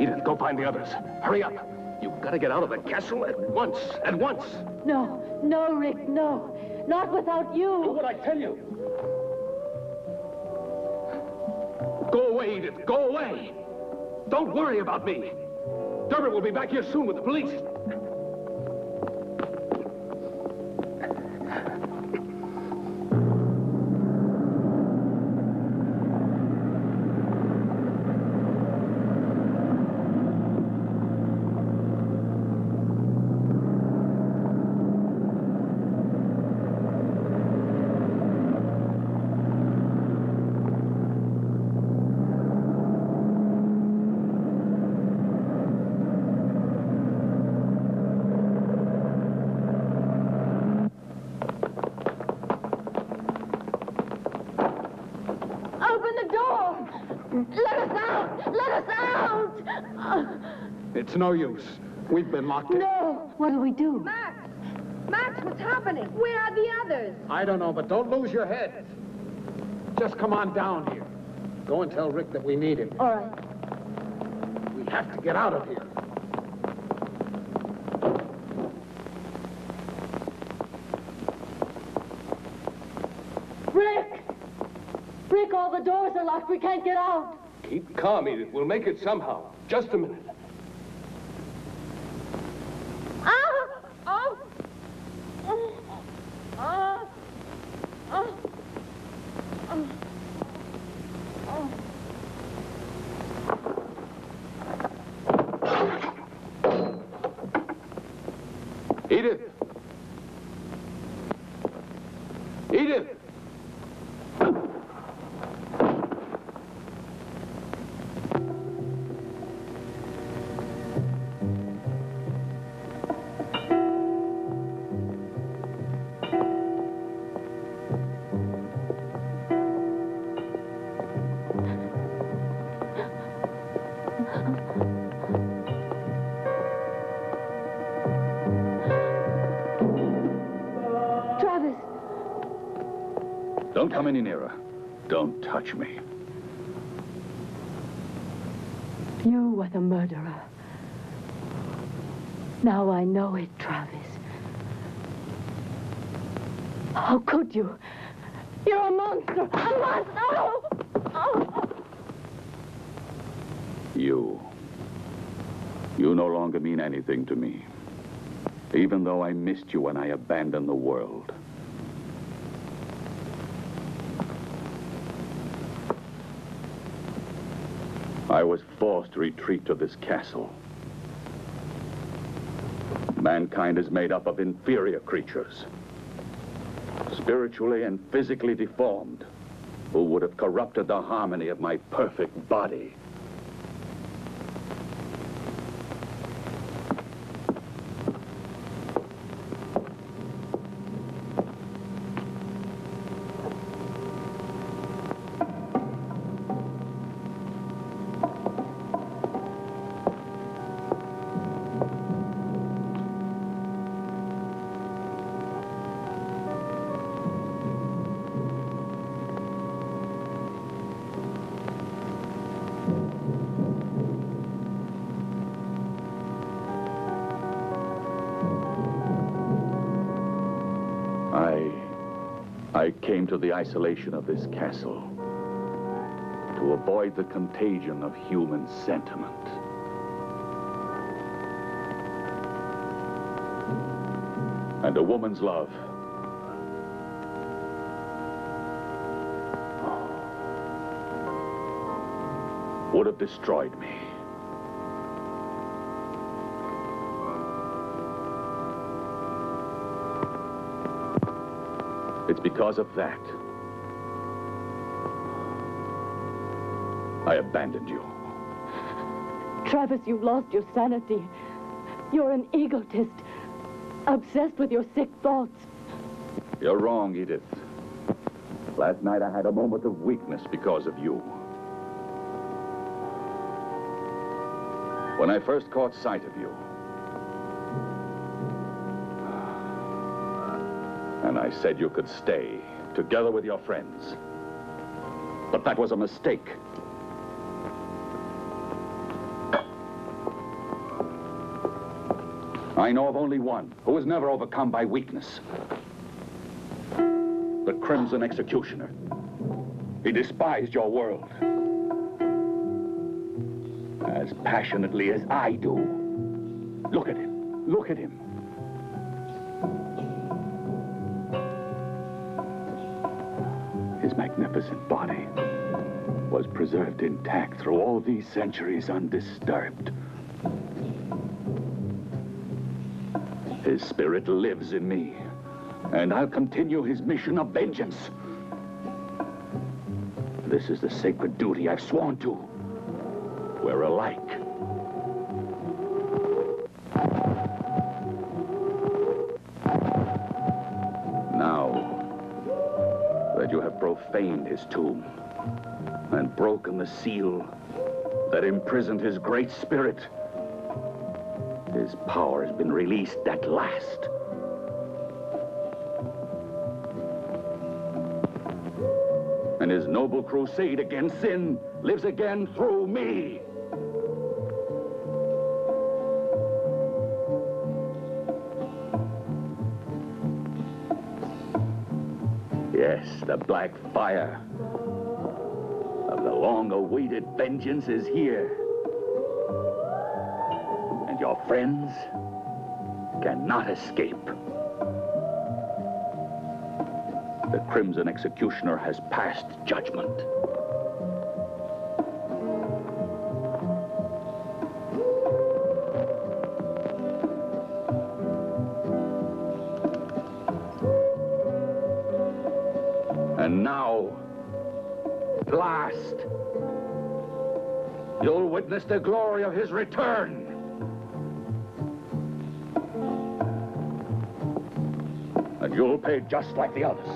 Edith, go find the others. Hurry up. You've got to get out of the castle at once. At once. No, no, Rick, no. Not without you. Do what I tell you. Go away, Edith. Go away. Don't worry about me. Durbin will be back here soon with the police. Open the door! Let us out! Let us out! It's no use. We've been locked in. No! What'll we do? Max! Max, what's happening? Where are the others? I don't know, but don't lose your head. Just come on down here. Go and tell Rick that we need him. All right. We have to get out of here. Rick! Rick, all the doors are locked. We can't get out. Keep calm, Edith. We'll make it somehow. Just a minute. Come any nearer. Don't touch me. You were the murderer. Now I know it, Travis. How could you? You're a monster! A monster! Oh! Oh! You. You no longer mean anything to me. Even though I missed you when I abandoned the world. I was forced to retreat to this castle. Mankind is made up of inferior creatures, spiritually and physically deformed, who would have corrupted the harmony of my perfect body. The isolation of this castle to avoid the contagion of human sentiment. And a woman's love. Oh. Would have destroyed me. Because of that. I abandoned you. Travis, you've lost your sanity. You're an egotist, obsessed with your sick thoughts. You're wrong, Edith. Last night I had a moment of weakness because of you. When I first caught sight of you, and I said you could stay together with your friends. But that was a mistake. I know of only one who was never overcome by weakness. The Crimson Executioner. He despised your world. As passionately as I do. Look at him. Look at him. Magnificent body was preserved intact through all these centuries undisturbed. His spirit lives in me, and I'll continue his mission of vengeance. This is the sacred duty I've sworn to. We're alike. His tomb and broken the seal that imprisoned his great spirit, his power has been released at last. And his noble crusade against sin lives again through me. Yes, the black fire of the long-awaited vengeance is here. And your friends cannot escape. The Crimson Executioner has passed judgment. Witness the glory of his return. And you'll pay just like the others.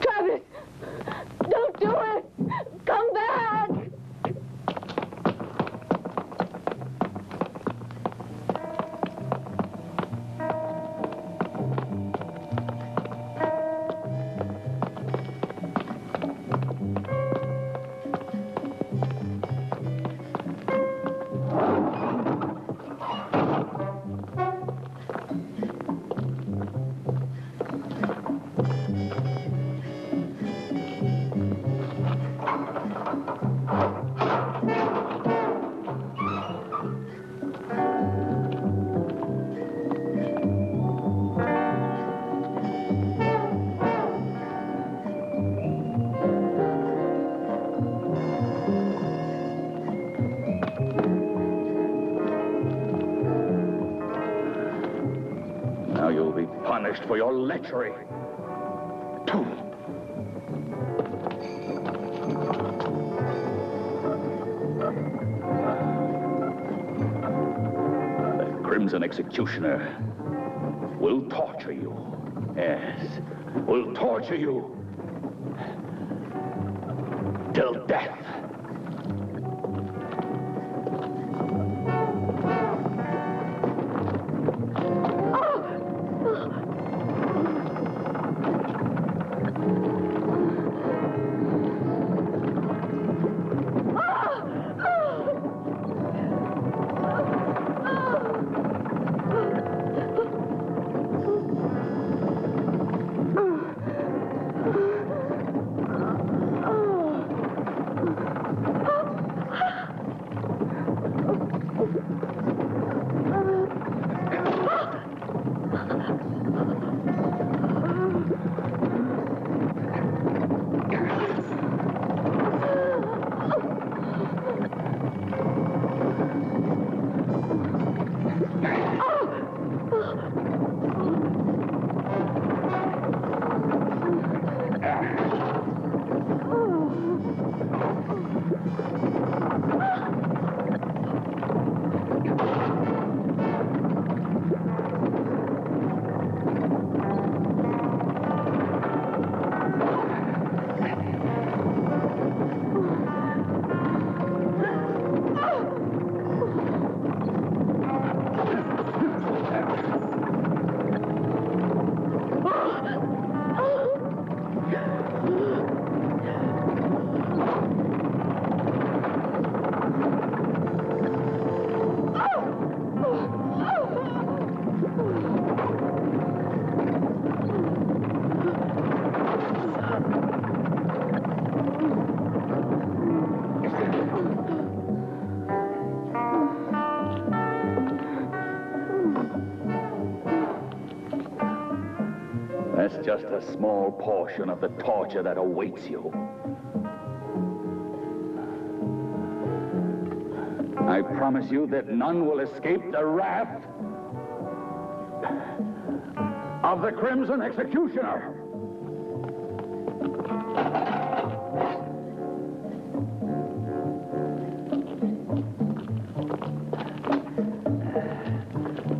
Travis! Don't do it! Lechery. The Crimson Executioner will torture you. Yes, will torture you small portion of the torture that awaits you. I promise you that none will escape the wrath of the Crimson Executioner.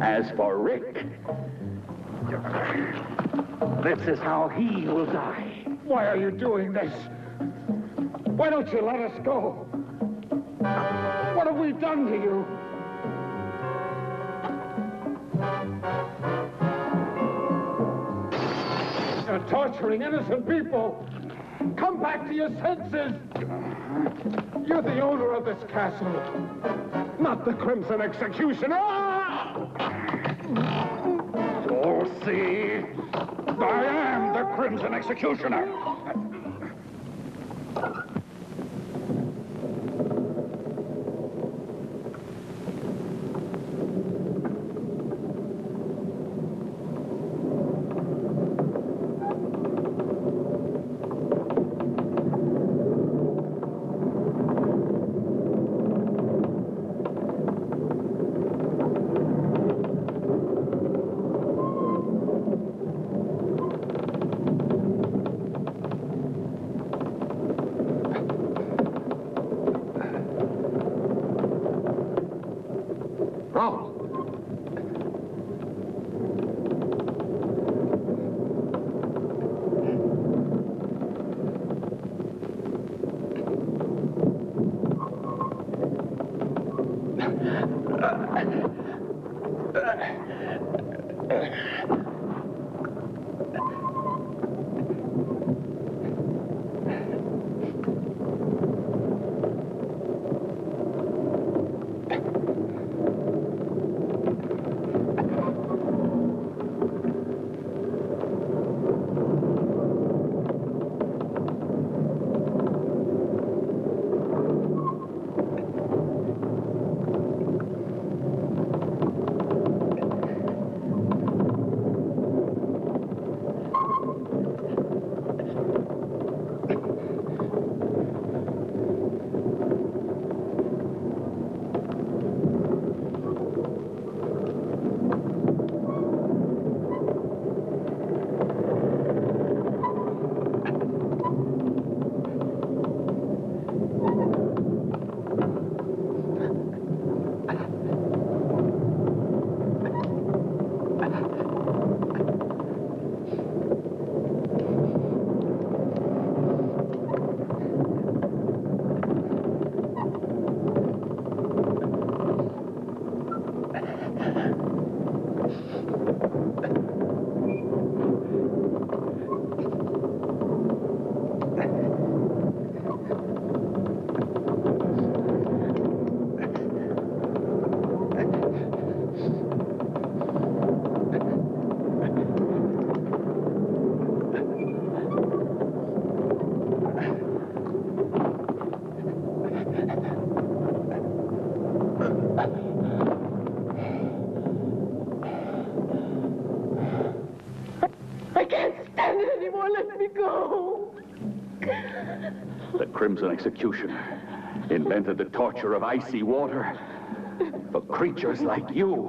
As for Rick, this is how he will die. Why are you doing this? Why don't you let us go? What have we done to you? You're torturing innocent people. Come back to your senses. You're the owner of this castle, not the Crimson Executioner. You'll see. I am the Crimson Executioner. Crimson Executioner invented the torture of icy water for creatures like you.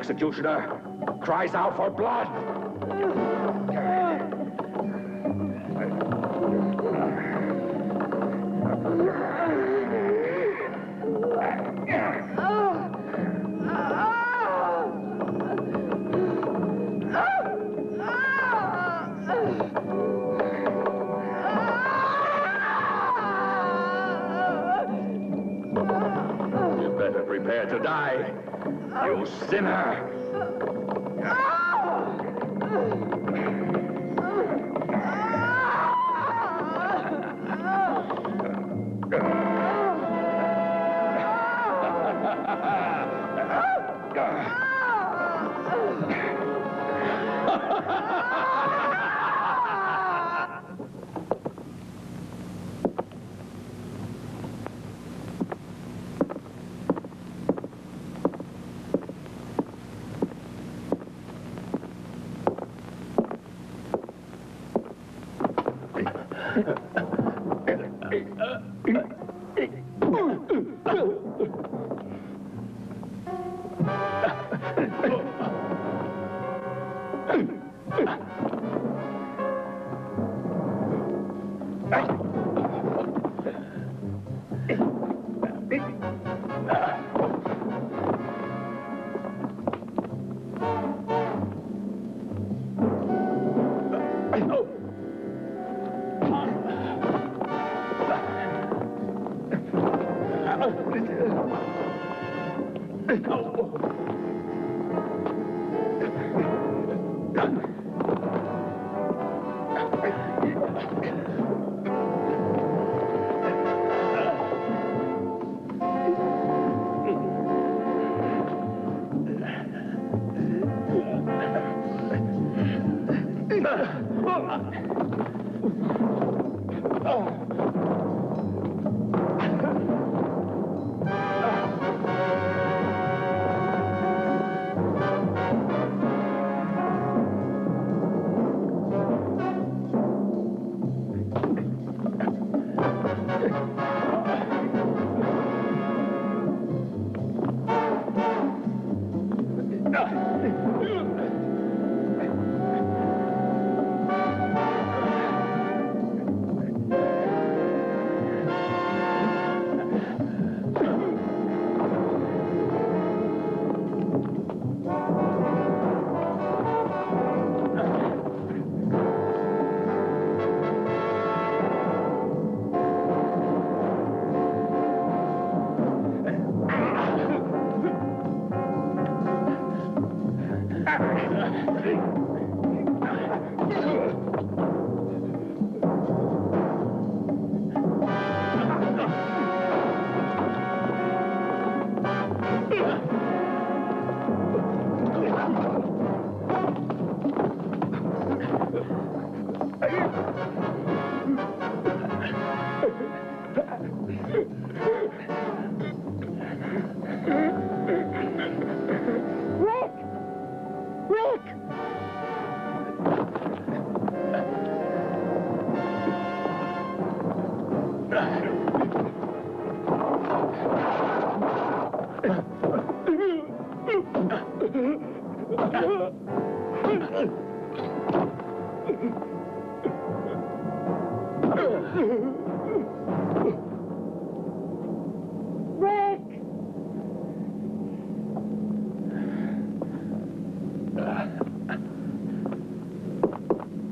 Executioner cries out for blood. Sinner.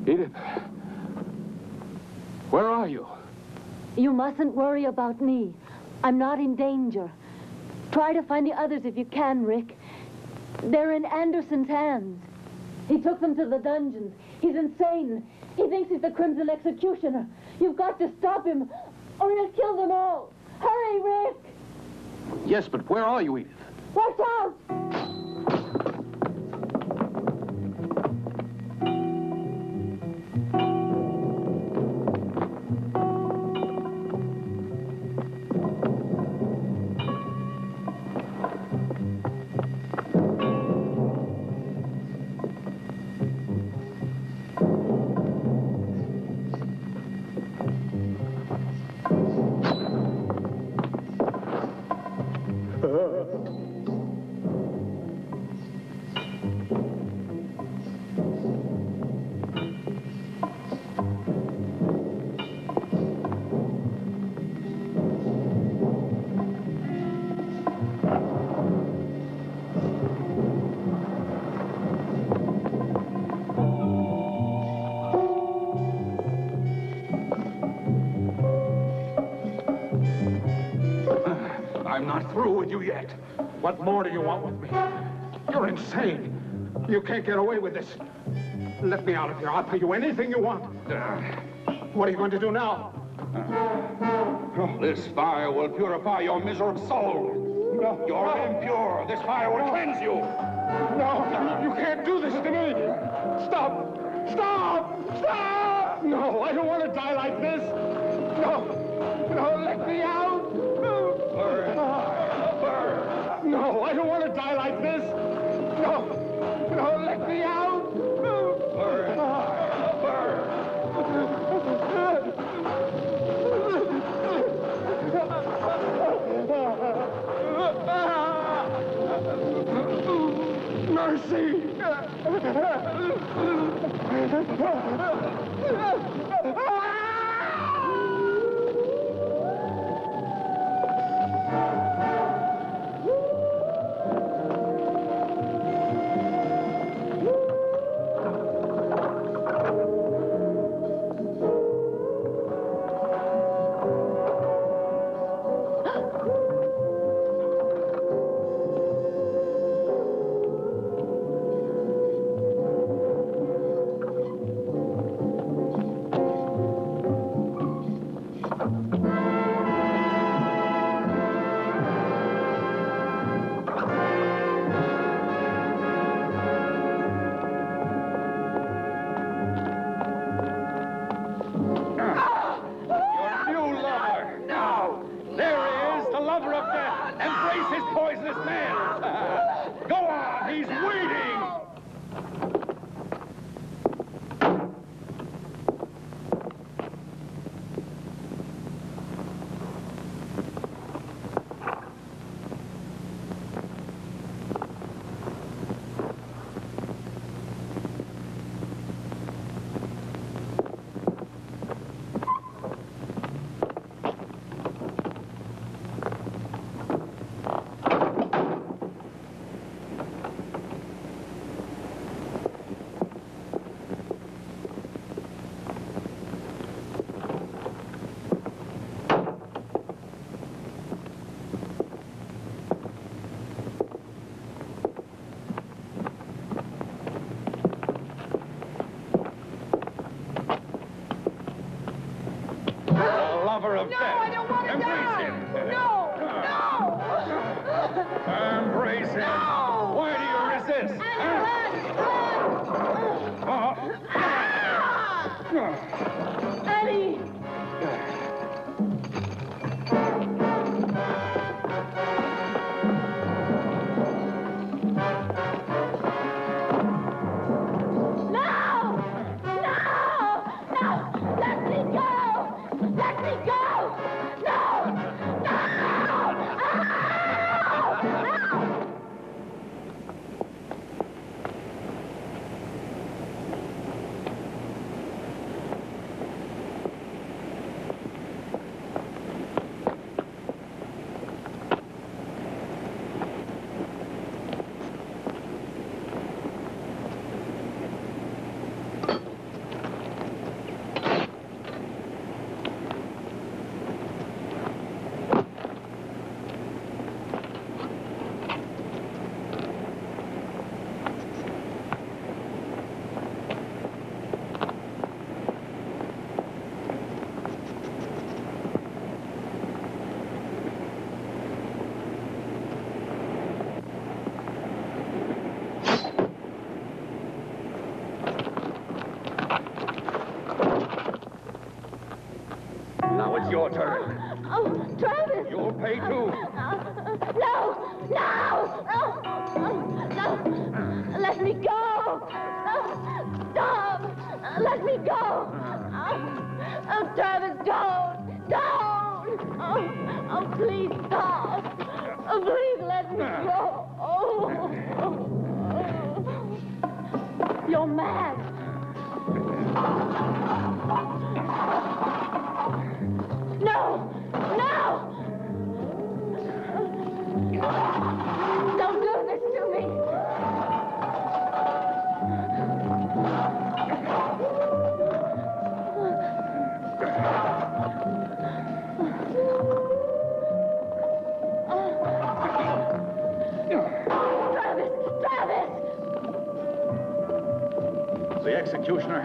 Edith, where are you? You mustn't worry about me. I'm not in danger. Try to find the others if you can, Rick. They're in Anderson's hands. He took them to the dungeons. He's insane. He thinks he's the Crimson Executioner. You've got to stop him, or he'll kill them all. Hurry, Rick! Yes, but where are you, Edith? Watch out! More do you want with me? You're insane. You can't get away with this. Let me out of here. I'll pay you anything you want. Uh. What are you going to do now? Uh. Oh, this fire will purify your miserable soul. No. You're impure. This fire will cleanse you. No, you can't do this to me. Stop! Stop! Stop! No, I don't want to die like this. No, no, let me out. I don't want to die like this. No, no, let me out. Mercy!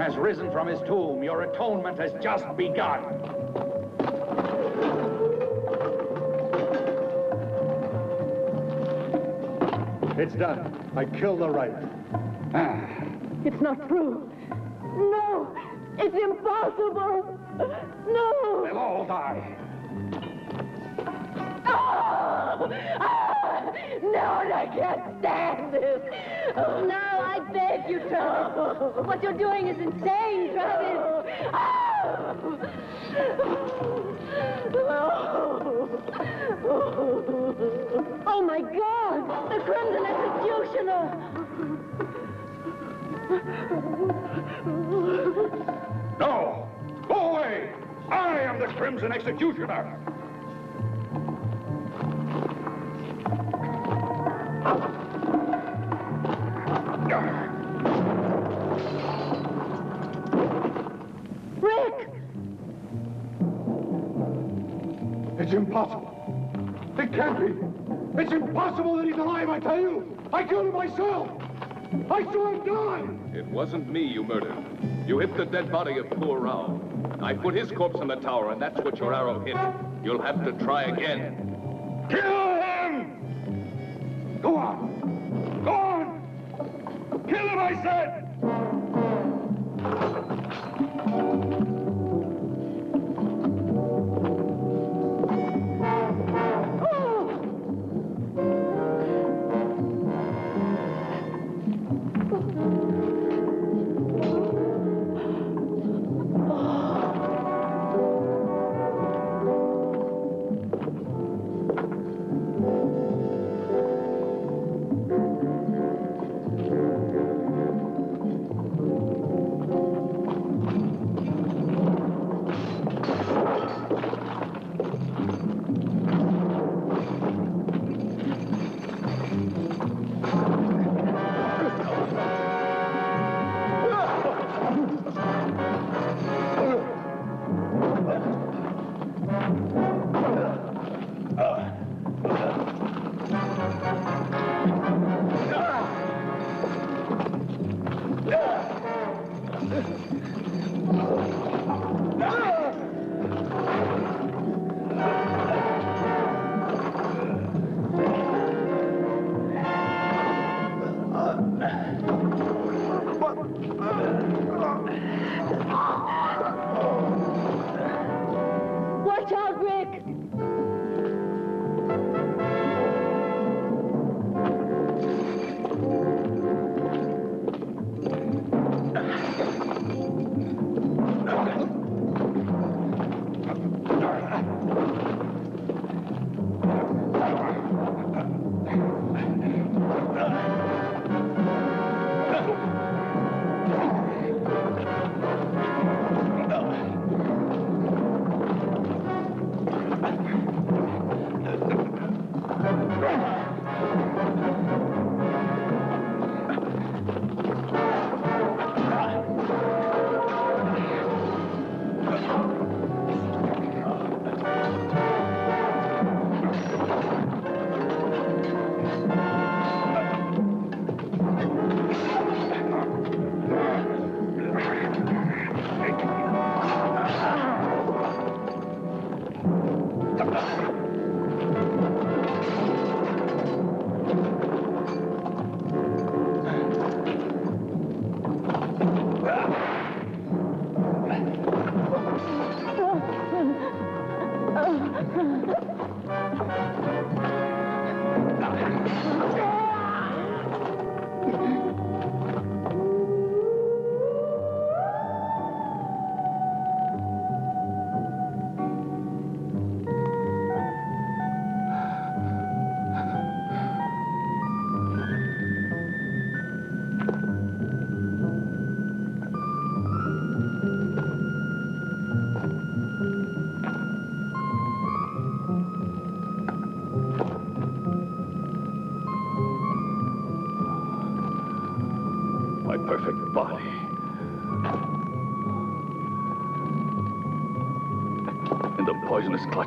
Has risen from his tomb. Your atonement has just begun. It's done. I killed the right. It's not true. No! It's impossible! No! They'll all die. Ah! Ah! No, I can't stand this. Oh, no, I beg you to. What you're doing is insane, Travis. Oh, my God! The Crimson Executioner! No! Go away! I am the Crimson Executioner! Rick! It's impossible. It can't be. It's impossible that he's alive, I tell you. I killed him myself. I saw him die. It wasn't me you murdered. You hit the dead body of poor Rao. I put his corpse in the tower, and that's what your arrow hit. You'll have to try again. Kill him! Go on! Go on! Kill him, I said!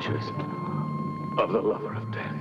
Of the lover of death.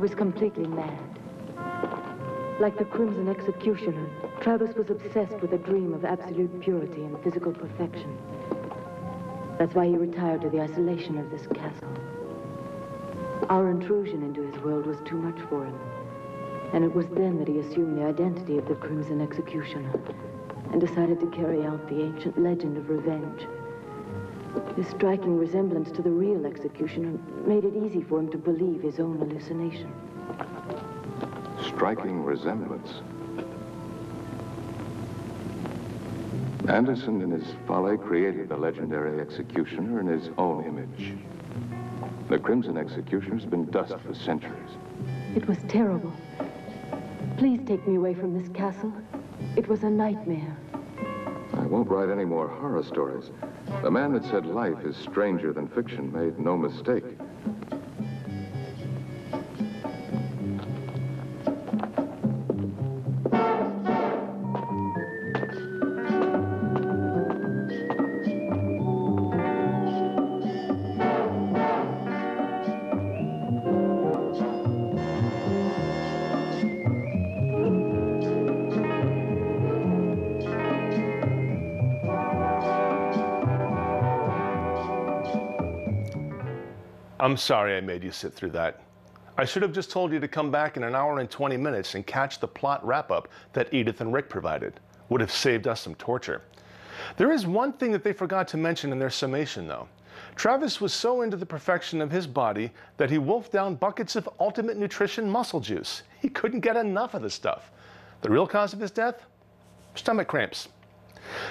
Was completely mad. Like the Crimson Executioner, Travis was obsessed with a dream of absolute purity and physical perfection. That's why he retired to the isolation of this castle. Our intrusion into his world was too much for him. And it was then that he assumed the identity of the Crimson Executioner and decided to carry out the ancient legend of revenge. His striking resemblance to the real executioner made it easy for him to believe his own hallucination. Striking resemblance. Anderson, in his folly, created the legendary executioner in his own image. The Crimson Executioner's been dust for centuries. It was terrible. Please take me away from this castle. It was a nightmare. I won't write any more horror stories. The man that said life is stranger than fiction made no mistake. I'm sorry I made you sit through that. I should have just told you to come back in an hour and 20 minutes and catch the plot wrap up that Edith and Rick provided. Would have saved us some torture. There is one thing that they forgot to mention in their summation, though. Travis was so into the perfection of his body that he wolfed down buckets of ultimate nutrition muscle juice. He couldn't get enough of the stuff. The real cause of his death? Stomach cramps.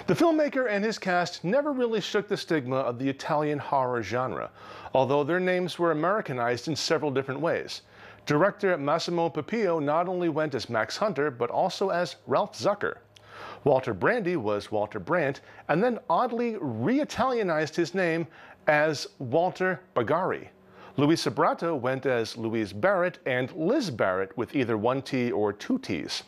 The filmmaker and his cast never really shook the stigma of the Italian horror genre, although their names were Americanized in several different ways. Director Massimo Pupillo not only went as Max Hunter, but also as Ralph Zucker. Walter Brandi was Walter Brandt, and then oddly re-Italianized his name as Walter Bigari. Luisa Baratto went as Louise Barrett and Liz Barrett with either one T or two T's.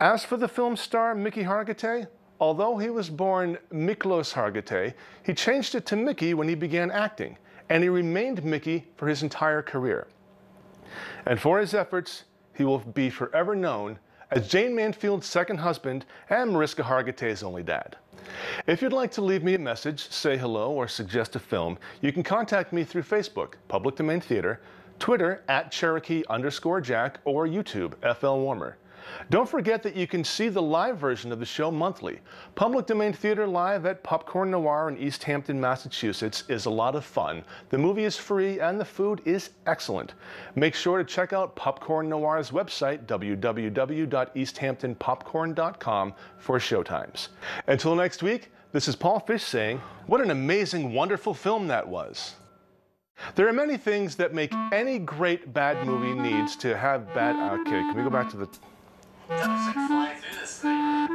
As for the film star Mickey Hargitay, although he was born Miklos Hargitay, he changed it to Mickey when he began acting, and he remained Mickey for his entire career. And for his efforts, he will be forever known as Jayne Mansfield's second husband and Mariska Hargitay's only dad. If you'd like to leave me a message, say hello, or suggest a film, you can contact me through Facebook, Public Domain Theater, Twitter at Cherokee underscore Jack, or YouTube, FL Warmer. Don't forget that you can see the live version of the show monthly. Public Domain Theater Live at Popcorn Noir in East Hampton, Massachusetts is a lot of fun. The movie is free and the food is excellent. Make sure to check out Popcorn Noir's website, www.easthamptonpopcorn.com for showtimes. Until next week, this is Paul Fish saying, what an amazing, wonderful film that was. There are many things that make any great bad movie needs to have bad. Okay, can we go back to the.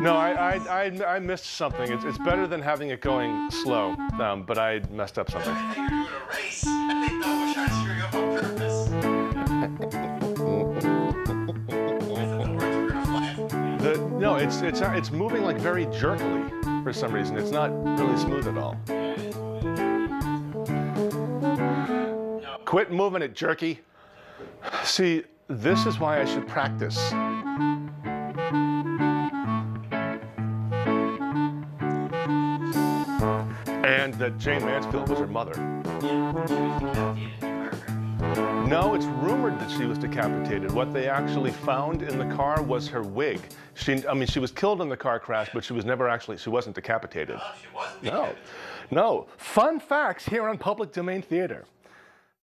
No, I, I, I, I missed something. It's, it's better than having it going slow, um, but I messed up something. The, no, it's, it's, it's moving like very jerkily for some reason. It's not really smooth at all. Quit moving it, jerky. See, this is why I should practice. That Jayne Mansfield was her mother. No, it's rumored that she was decapitated. What they actually found in the car was her wig. She, I mean, she was killed in the car crash, but she was never actually, she wasn't decapitated. she wasn't No, no. Fun facts here on Public Domain Theater.